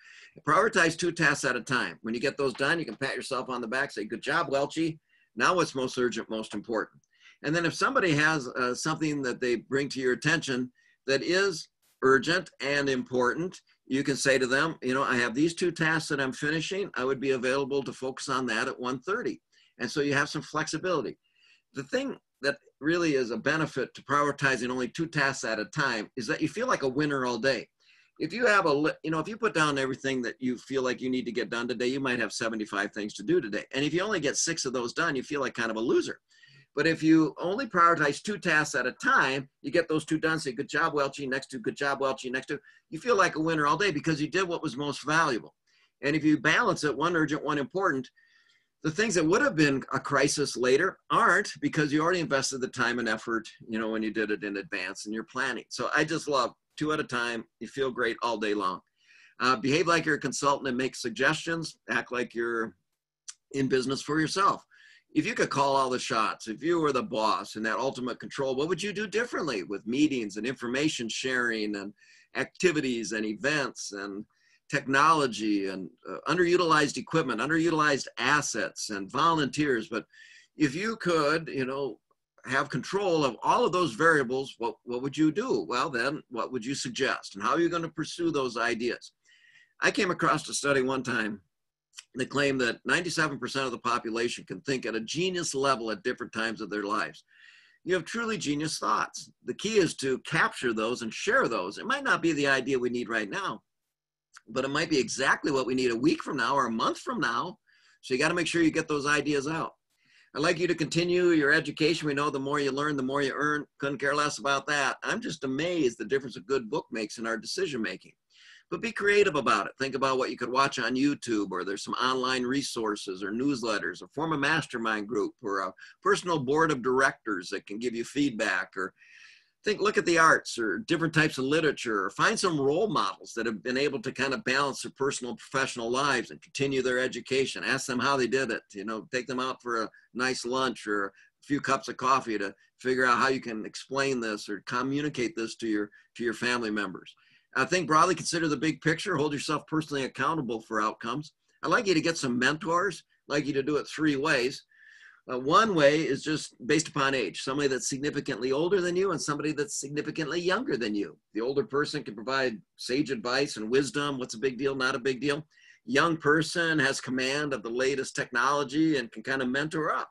Prioritize two tasks at a time. When you get those done, you can pat yourself on the back, say, Good job, Welchie. Now, what's most urgent, most important? And then if somebody has uh, something that they bring to your attention that is urgent and important, you can say to them, you know, I have these two tasks that I'm finishing. I would be available to focus on that at 1:30. And so you have some flexibility. The thing that really is a benefit to prioritizing only two tasks at a time is that you feel like a winner all day. If you have a, you know, if you put down everything that you feel like you need to get done today, you might have 75 things to do today. And if you only get six of those done, you feel like kind of a loser. But if you only prioritize two tasks at a time, you get those two done. Say, good job, Welchie. Next to good job, Welchie. Next to, you feel like a winner all day because you did what was most valuable. And if you balance it, one urgent, one important, the things that would have been a crisis later aren't because you already invested the time and effort, you know, when you did it in advance and you're planning. So I just love two at a time. You feel great all day long. Uh, behave like you're a consultant and make suggestions. Act like you're in business for yourself. If you could call all the shots, if you were the boss and that ultimate control, what would you do differently with meetings and information sharing and activities and events and technology and uh, underutilized equipment, underutilized assets and volunteers. But if you could, you know, have control of all of those variables, what, what would you do? Well, then what would you suggest? And how are you going to pursue those ideas? I came across a study one time that claimed that 97% of the population can think at a genius level at different times of their lives. You have truly genius thoughts. The key is to capture those and share those. It might not be the idea we need right now, but it might be exactly what we need a week from now or a month from now. So you got to make sure you get those ideas out. I'd like you to continue your education. We know the more you learn, the more you earn. Couldn't care less about that. I'm just amazed the difference a good book makes in our decision making. But be creative about it. Think about what you could watch on YouTube, or there's some online resources or newsletters, or form a mastermind group, or a personal board of directors that can give you feedback, or think look at the arts or different types of literature or find some role models that have been able to kind of balance their personal professional lives and continue their education. Ask them how they did it you know take them out for a nice lunch or a few cups of coffee to figure out how you can explain this or communicate this to your to your family members. I think broadly consider the big picture hold yourself personally accountable for outcomes. I'd like you to get some mentors I'd like you to do it three ways Uh, one way is just based upon age somebody that's significantly older than you and somebody that's significantly younger than you. The older person can provide sage advice and wisdom. What's a big deal? Not a big deal. Young person has command of the latest technology and can kind of mentor up.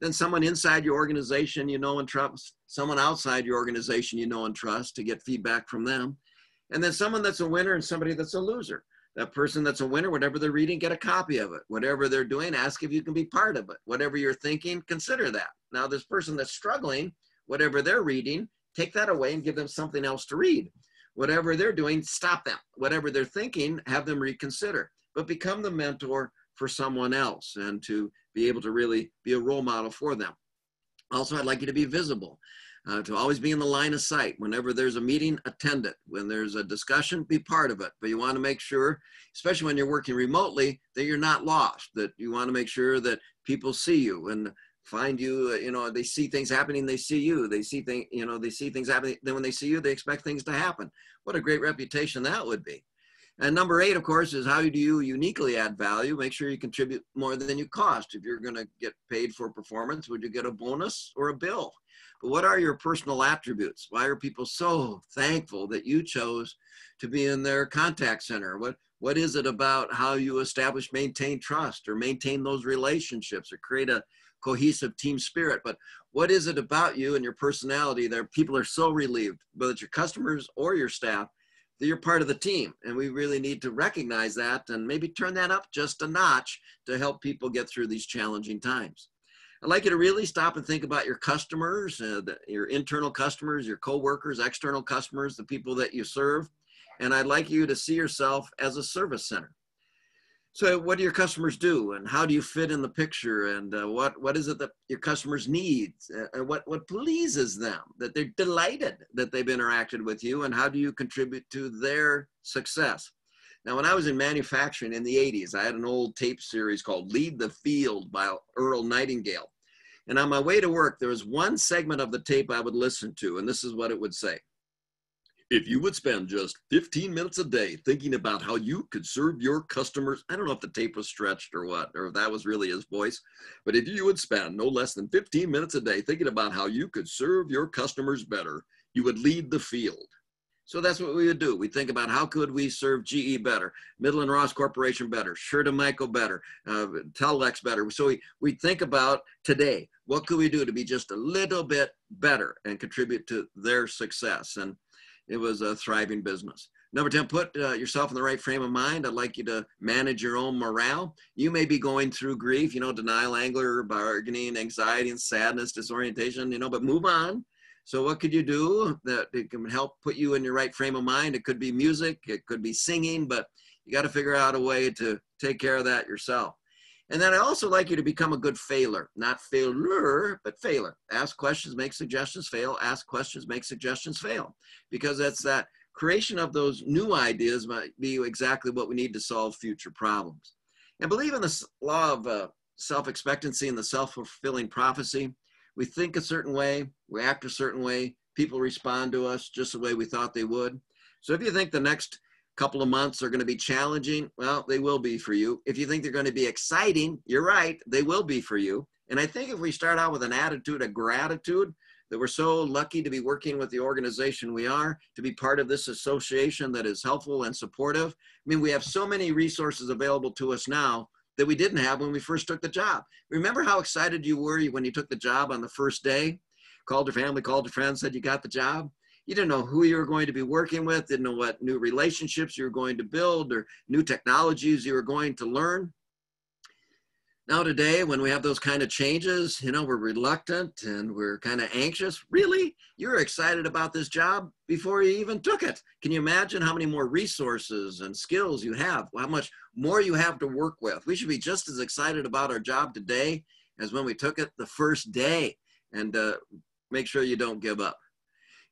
Then someone inside your organization you know and trust, someone outside your organization you know and trust to get feedback from them. And then someone that's a winner and somebody that's a loser that person that's a winner, whatever they're reading, get a copy of it. Whatever they're doing, ask if you can be part of it. Whatever you're thinking, consider that. Now, this person that's struggling, whatever they're reading, take that away and give them something else to read. Whatever they're doing, stop them. Whatever they're thinking, have them reconsider. But become the mentor for someone else and to be able to really be a role model for them. Also, I'd like you to be visible uh, to always be in the line of sight. Whenever there's a meeting, attend it. When there's a discussion, be part of it. But you want to make sure, especially when you're working remotely, that you're not lost, that you want to make sure that people see you and find you, uh, you know, they see things happening, they see you. They see things, you know, they see things happening. Then when they see you, they expect things to happen. What a great reputation that would be. And number eight, of course, is how do you uniquely add value? Make sure you contribute more than you cost. If you're going to get paid for performance, would you get a bonus or a bill? But what are your personal attributes? Why are people so thankful that you chose to be in their contact center? What what is it about how you establish, maintain trust, or maintain those relationships, or create a cohesive team spirit? But what is it about you and your personality that people are so relieved, whether it's your customers or your staff, that you're part of the team? And we really need to recognize that and maybe turn that up just a notch to help people get through these challenging times. I'd like you to really stop and think about your customers, uh, the, your internal customers, your coworkers, external customers, the people that you serve. And I'd like you to see yourself as a service center. So what do your customers do and how do you fit in the picture and uh, what, what is it that your customers need uh, what, what pleases them that they're delighted that they've interacted with you and how do you contribute to their success? Now, when I was in manufacturing in the 80s, I had an old tape series called Lead the Field by Earl Nightingale. And on my way to work, there was one segment of the tape I would listen to, and this is what it would say. If you would spend just 15 minutes a day thinking about how you could serve your customers, I don't know if the tape was stretched or what, or if that was really his voice, but if you would spend no less than 15 minutes a day thinking about how you could serve your customers better, you would lead the field. So that's what we would do. We think about how could we serve GE better, Midland Ross Corporation better, Sherda Michael better, uh, Telex better. So we, we think about today, what could we do to be just a little bit better and contribute to their success? And it was a thriving business. Number 10, put uh, yourself in the right frame of mind. I'd like you to manage your own morale. You may be going through grief, you know, denial, anger, bargaining, anxiety, and sadness, disorientation, you know, but move on so what could you do that it can help put you in your right frame of mind? It could be music, it could be singing, but you got to figure out a way to take care of that yourself. And then I also like you to become a good failer, not failure, but failer. Ask questions, make suggestions, fail. Ask questions, make suggestions, fail. Because that's that creation of those new ideas might be exactly what we need to solve future problems. And believe in the law of uh, self expectancy and the self fulfilling prophecy we think a certain way, we act a certain way, people respond to us just the way we thought they would. So if you think the next couple of months are going to be challenging, well, they will be for you. If you think they're going to be exciting, you're right, they will be for you. And I think if we start out with an attitude of gratitude, that we're so lucky to be working with the organization we are, to be part of this association that is helpful and supportive. I mean, we have so many resources available to us now that we didn't have when we first took the job. Remember how excited you were when you took the job on the first day? Called your family, called your friends, said you got the job? You didn't know who you were going to be working with, didn't know what new relationships you were going to build or new technologies you were going to learn. Now, today, when we have those kind of changes, you know, we're reluctant and we're kind of anxious. Really? You were excited about this job before you even took it. Can you imagine how many more resources and skills you have? How much more you have to work with? We should be just as excited about our job today as when we took it the first day. And uh, make sure you don't give up.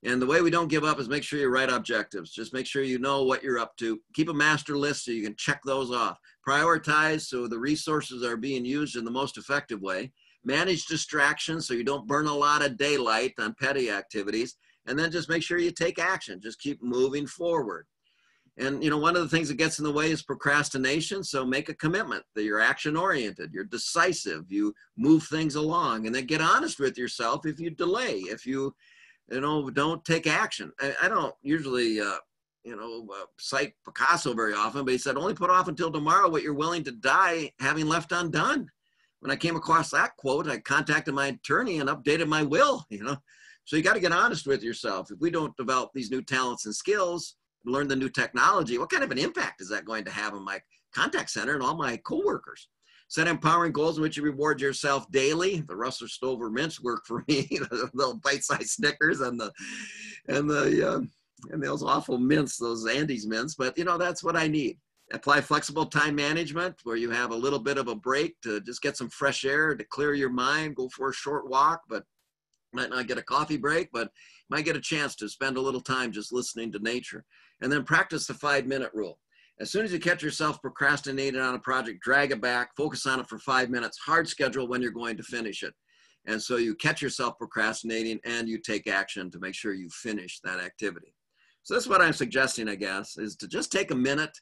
And the way we don't give up is make sure you write objectives. Just make sure you know what you're up to. Keep a master list so you can check those off. Prioritize so the resources are being used in the most effective way. Manage distractions so you don't burn a lot of daylight on petty activities. And then just make sure you take action. Just keep moving forward. And you know, one of the things that gets in the way is procrastination. So make a commitment that you're action oriented, you're decisive, you move things along, and then get honest with yourself if you delay, if you, you know, don't take action. I, I don't usually, uh, you know, uh, cite Picasso very often, but he said only put off until tomorrow what you're willing to die having left undone. When I came across that quote, I contacted my attorney and updated my will. You know, so you got to get honest with yourself. If we don't develop these new talents and skills learn the new technology, what kind of an impact is that going to have on my contact center and all my coworkers? Set empowering goals in which you reward yourself daily. The Russell Stover mints work for me. the little bite-sized Snickers and the and the uh, and those awful mints, those Andes mints. But you know that's what I need. Apply flexible time management where you have a little bit of a break to just get some fresh air to clear your mind. Go for a short walk, but might not get a coffee break, but might get a chance to spend a little time just listening to nature and then practice the five minute rule. As soon as you catch yourself procrastinating on a project, drag it back, focus on it for five minutes, hard schedule when you're going to finish it. And so you catch yourself procrastinating and you take action to make sure you finish that activity. So that's what I'm suggesting, I guess, is to just take a minute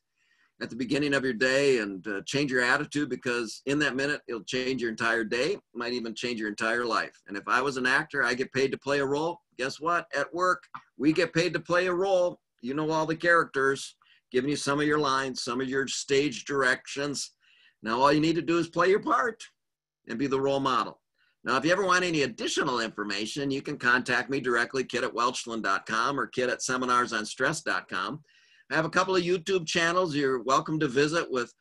at the beginning of your day and uh, change your attitude because in that minute it'll change your entire day might even change your entire life. And if i was an actor i get paid to play a role. Guess what? At work we get paid to play a role. You know all the characters, giving you some of your lines, some of your stage directions. Now all you need to do is play your part and be the role model. Now, if you ever want any additional information, you can contact me directly, kit at welchlin.com or kit at seminarsonstress.com. I have a couple of YouTube channels you're welcome to visit with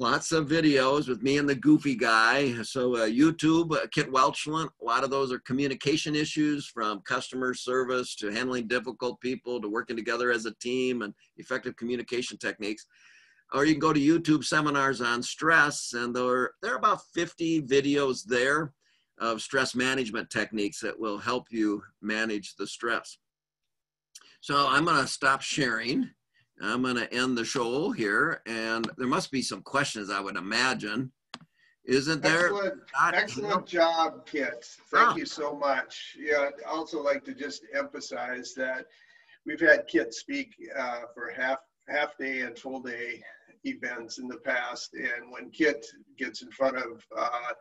lots of videos with me and the goofy guy. So uh, YouTube, uh, Kit Welchlin, a lot of those are communication issues from customer service to handling difficult people to working together as a team and effective communication techniques. Or you can go to YouTube seminars on stress and there are, there are about 50 videos there of stress management techniques that will help you manage the stress. So I'm gonna stop sharing I'm going to end the show here, and there must be some questions, I would imagine. Isn't there?
Excellent, excellent job, Kit. Thank you so much. Yeah, I'd also like to just emphasize that we've had Kit speak uh, for half half day and full day events in the past, and when Kit gets in front of uh,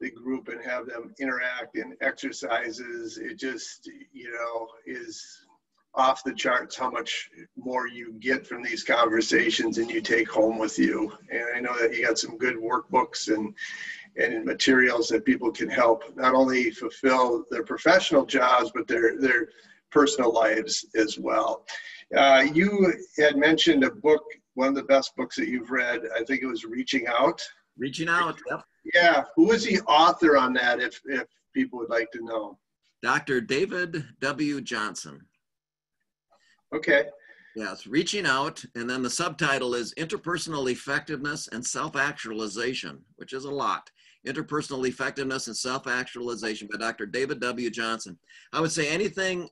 the group and have them interact in exercises, it just you know is off the charts how much more you get from these conversations and you take home with you. And I know that you got some good workbooks and and materials that people can help not only fulfill their professional jobs but their their personal lives as well. Uh, you had mentioned a book, one of the best books that you've read. I think it was Reaching Out.
Reaching Out. Yep.
Yeah. Who is the author on that? If if people would like to know.
Dr. David W. Johnson.
Okay.
Yes, reaching out. And then the subtitle is Interpersonal Effectiveness and Self Actualization, which is a lot. Interpersonal Effectiveness and Self Actualization by Dr. David W. Johnson. I would say anything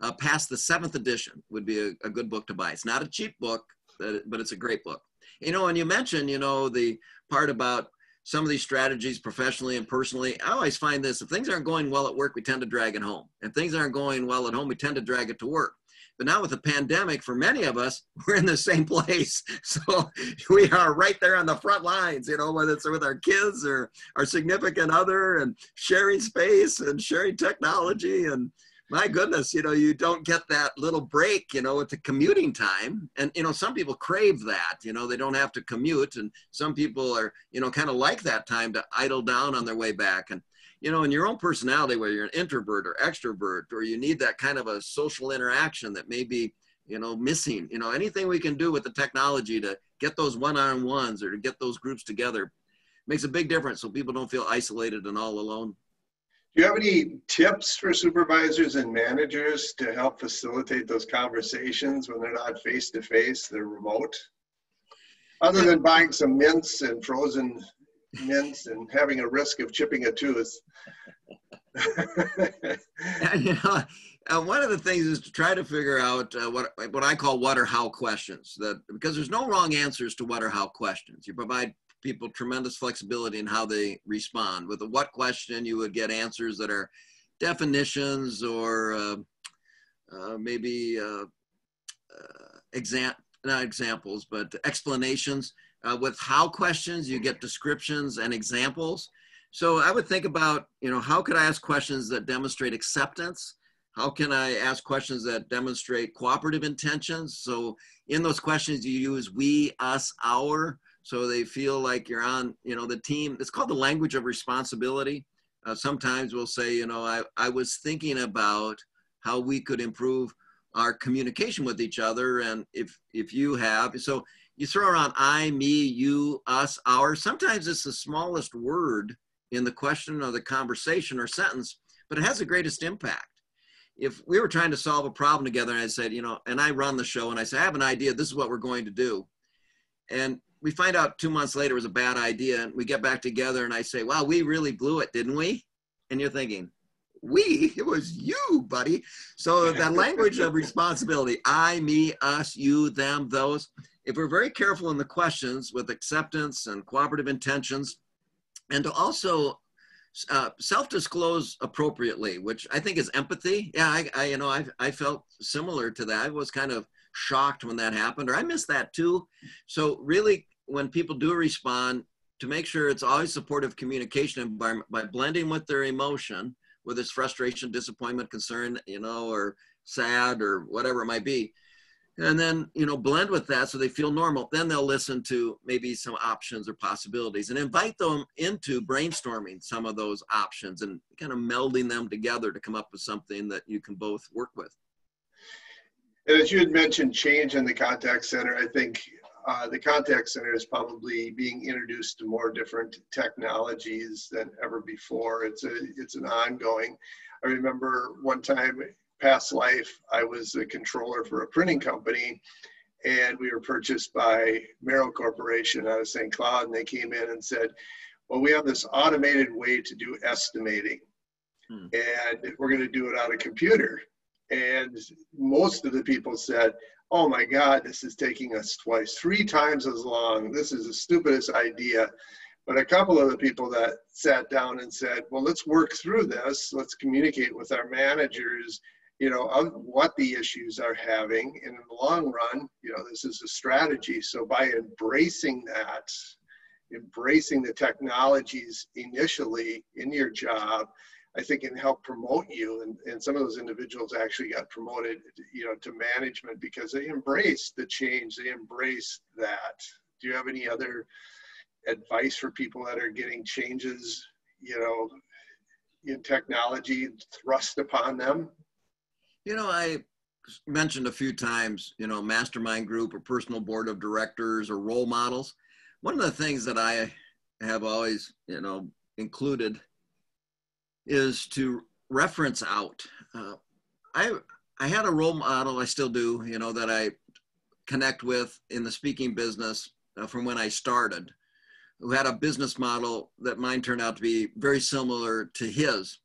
uh, past the seventh edition would be a, a, good book to buy. It's not a cheap book, but it's a great book. You know, and you mentioned, you know, the part about some of these strategies professionally and personally. I always find this if things aren't going well at work, we tend to drag it home. If things aren't going well at home, we tend to drag it to work. But now with the pandemic, for many of us, we're in the same place. So we are right there on the front lines, you know, whether it's with our kids or our significant other and sharing space and sharing technology. And my goodness, you know, you don't get that little break, you know, at the commuting time. And, you know, some people crave that, you know, they don't have to commute. And some people are, you know, kind of like that time to idle down on their way back. And you know, in your own personality, whether you're an introvert or extrovert, or you need that kind of a social interaction that may be, you know, missing, you know, anything we can do with the technology to get those one-on-ones or to get those groups together makes a big difference so people don't feel isolated and all alone.
Do you have any tips for supervisors and managers to help facilitate those conversations when they're not face to face, they're remote? Other than buying some mints and frozen mints and having a risk of chipping a tooth.
you know, uh, one of the things is to try to figure out uh, what what I call what or how questions. That because there's no wrong answers to what or how questions. You provide people tremendous flexibility in how they respond. With a what question, you would get answers that are definitions or uh, uh maybe uh, uh, exam not examples, but explanations. Uh, with how questions, you get descriptions and examples. So I would think about, you know, how could I ask questions that demonstrate acceptance? How can I ask questions that demonstrate cooperative intentions? So in those questions, you use we, us, our, so they feel like you're on, you know, the team. It's called the language of responsibility. Uh, sometimes we'll say, you know, I, I was thinking about how we could improve our communication with each other. And if, if you have, so you throw around I, me, you, us, our, sometimes it's the smallest word in the question or the conversation or sentence, but it has the greatest impact. If we were trying to solve a problem together and I said, you know, and I run the show and I say, I have an idea, this is what we're going to do. And we find out two months later it was a bad idea and we get back together and I say, wow, we really blew it, didn't we? And you're thinking, we, it was you, buddy. So that language of responsibility, I, me, us, you, them, those, if we're very careful in the questions with acceptance and cooperative intentions, and to also uh, self-disclose appropriately, which I think is empathy. Yeah, I, I you know, I, I felt similar to that. I was kind of shocked when that happened, or I missed that too. So really, when people do respond, to make sure it's always supportive communication environment by blending with their emotion, whether it's frustration, disappointment, concern, you know, or sad or whatever it might be. And then, you know, blend with that so they feel normal. Then they'll listen to maybe some options or possibilities and invite them into brainstorming some of those options and kind of melding them together to come up with something that you can both work with.
And as you had mentioned, change in the contact center, I think uh, the contact center is probably being introduced to more different technologies than ever before. It's a it's an ongoing. I remember one time, past life, I was a controller for a printing company, and we were purchased by Merrill Corporation out of St. Cloud, and they came in and said, "Well, we have this automated way to do estimating, hmm. and we're going to do it on a computer." And most of the people said, oh my God, this is taking us twice, three times as long. This is the stupidest idea. But a couple of the people that sat down and said, well, let's work through this. Let's communicate with our managers, you know, of what the issues are having. And in the long run, you know, this is a strategy. So by embracing that, embracing the technologies initially in your job, I think can help promote you. And, and some of those individuals actually got promoted, you know, to management because they embraced the change. They embraced that. Do you have any other advice for people that are getting changes, you know, in technology thrust upon them?
You know, I mentioned a few times, you know, mastermind group or personal board of directors or role models. One of the things that I have always, you know, included is to reference out. Uh, I I had a role model, I still do, you know, that I connect with in the speaking business uh, from when I started, who had a business model that mine turned out to be very similar to his.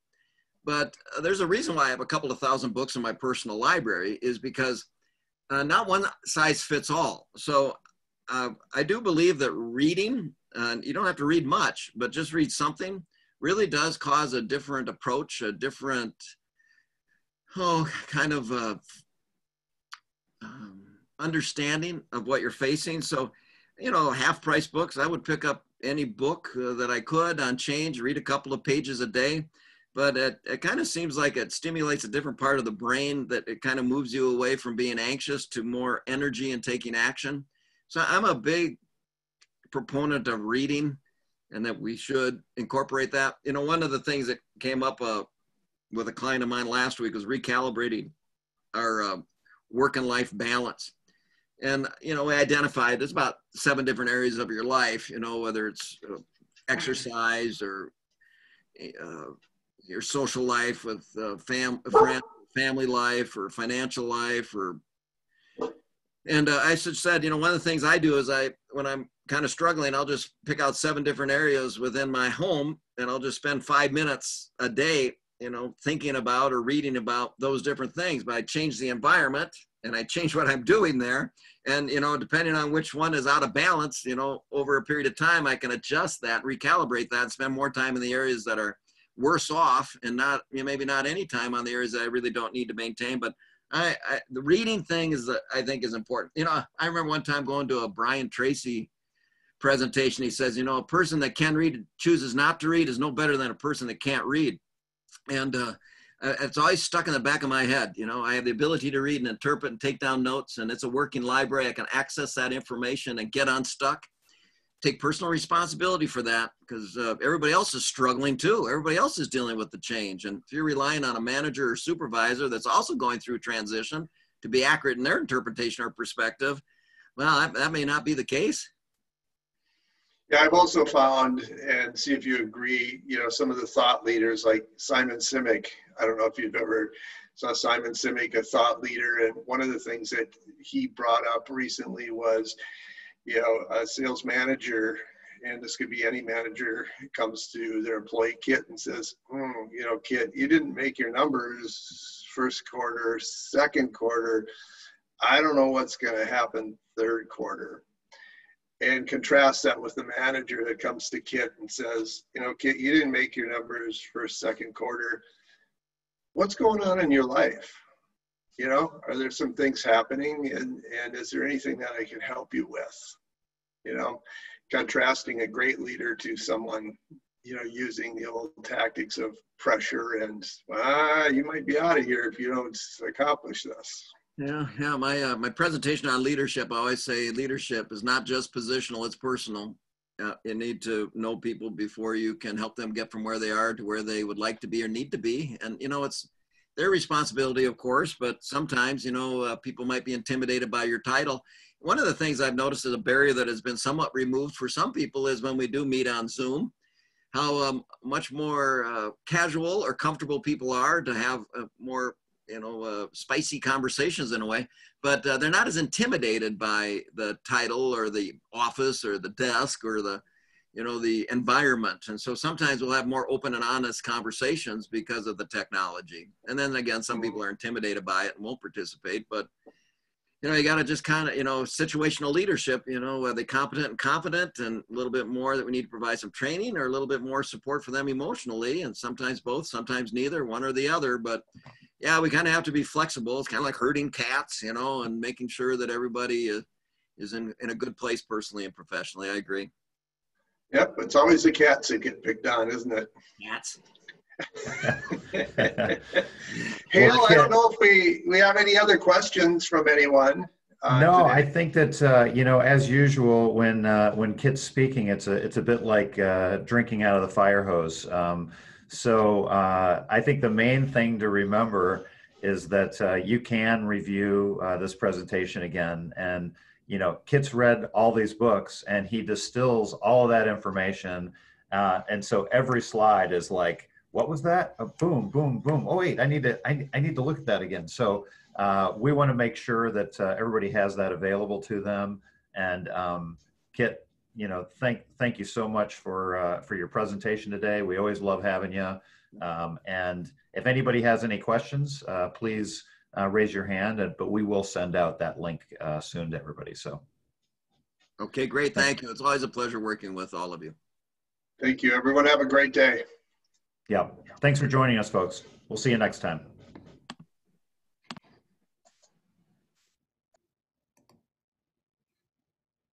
But uh, there's a reason why I have a couple of thousand books in my personal library is because uh, not one size fits all. So uh, I do believe that reading, you don't have to read much, but just read something really does cause a different approach, a different, oh, kind of a, um, understanding of what you're facing. So, you know, half price books, I would pick up any book uh, that I could on change, read a couple of pages a day. But it, it kind of seems like it stimulates a different part of the brain that it kind of moves you away from being anxious to more energy and taking action. So I'm a big proponent of reading and that we should incorporate that. You know, one of the things that came up uh, with a client of mine last week was recalibrating our uh, work and life balance. And, you know, we identified there's about seven different areas of your life, you know, whether it's uh, exercise or uh, your social life with uh, fam- friend, family life or financial life or and uh, I said, you know, one of the things I do is I, when I'm kind of struggling, I'll just pick out seven different areas within my home and I'll just spend five minutes a day, you know, thinking about or reading about those different things. But I change the environment and I change what I'm doing there. And, you know, depending on which one is out of balance, you know, over a period of time, I can adjust that, recalibrate that, spend more time in the areas that are worse off and not, you know, maybe not any time on the areas that I really don't need to maintain. But I, I the reading thing is I think is important. You know, I remember one time going to a Brian Tracy presentation. He says, you know, a person that can read chooses not to read is no better than a person that can't read. And uh, it's always stuck in the back of my head. You know, I have the ability to read and interpret and take down notes, and it's a working library. I can access that information and get unstuck. Take personal responsibility for that because uh, everybody else is struggling too. Everybody else is dealing with the change. And if you're relying on a manager or supervisor that's also going through transition to be accurate in their interpretation or perspective, well, that, that may not be the case.
Yeah, I've also found, and see if you agree, you know, some of the thought leaders like Simon Sinek. I don't know if you've ever saw Simon Sinek, a thought leader, and one of the things that he brought up recently was, you know, a sales manager, and this could be any manager, comes to their employee kit and says, hmm, you know, kit, you didn't make your numbers first quarter, second quarter. I don't know what's going to happen third quarter and contrast that with the manager that comes to Kit and says, you know, Kit, you didn't make your numbers for second quarter. What's going on in your life? You know, are there some things happening and, and is there anything that I can help you with? You know, contrasting a great leader to someone, you know, using the old tactics of pressure and, ah, you might be out of here if you don't accomplish this.
Yeah, yeah. My uh, my presentation on leadership, I always say leadership is not just positional; it's personal. Uh, you need to know people before you can help them get from where they are to where they would like to be or need to be. And you know, it's their responsibility, of course. But sometimes, you know, uh, people might be intimidated by your title. One of the things I've noticed is a barrier that has been somewhat removed for some people is when we do meet on Zoom, how um, much more uh, casual or comfortable people are to have a more you know, uh, spicy conversations in a way, but uh, they're not as intimidated by the title or the office or the desk or the, you know, the environment. And so sometimes we'll have more open and honest conversations because of the technology. And then again, some people are intimidated by it and won't participate, but you know, you got to just kind of, you know, situational leadership, you know, are they competent and confident and a little bit more that we need to provide some training or a little bit more support for them emotionally. And sometimes both, sometimes neither, one or the other. But yeah, we kind of have to be flexible. It's kind of like herding cats, you know, and making sure that everybody is, is in, in a good place personally and professionally. I agree.
Yep, it's always the cats that get picked on, isn't it?
Cats.
Hale, well, I don't know if we, we have any other questions from anyone.
Uh, no, today. I think that uh, you know, as usual, when uh, when Kit's speaking, it's a it's a bit like uh, drinking out of the fire hose. Um, so uh, I think the main thing to remember is that uh, you can review uh, this presentation again. And, you know, Kit's read all these books and he distills all of that information. Uh, and so every slide is like, what was that? Oh, boom, boom, boom. Oh, wait, I need to, I, I need to look at that again. So uh, we want to make sure that uh, everybody has that available to them. And um, Kit, you know, thank thank you so much for uh, for your presentation today. We always love having you. Um, and if anybody has any questions, uh, please uh, raise your hand. And, but we will send out that link uh, soon to everybody. So.
Okay, great. Thank you. It's always a pleasure working with all of you.
Thank you. Everyone have a great day.
Yeah. Thanks for joining us, folks. We'll see you next time.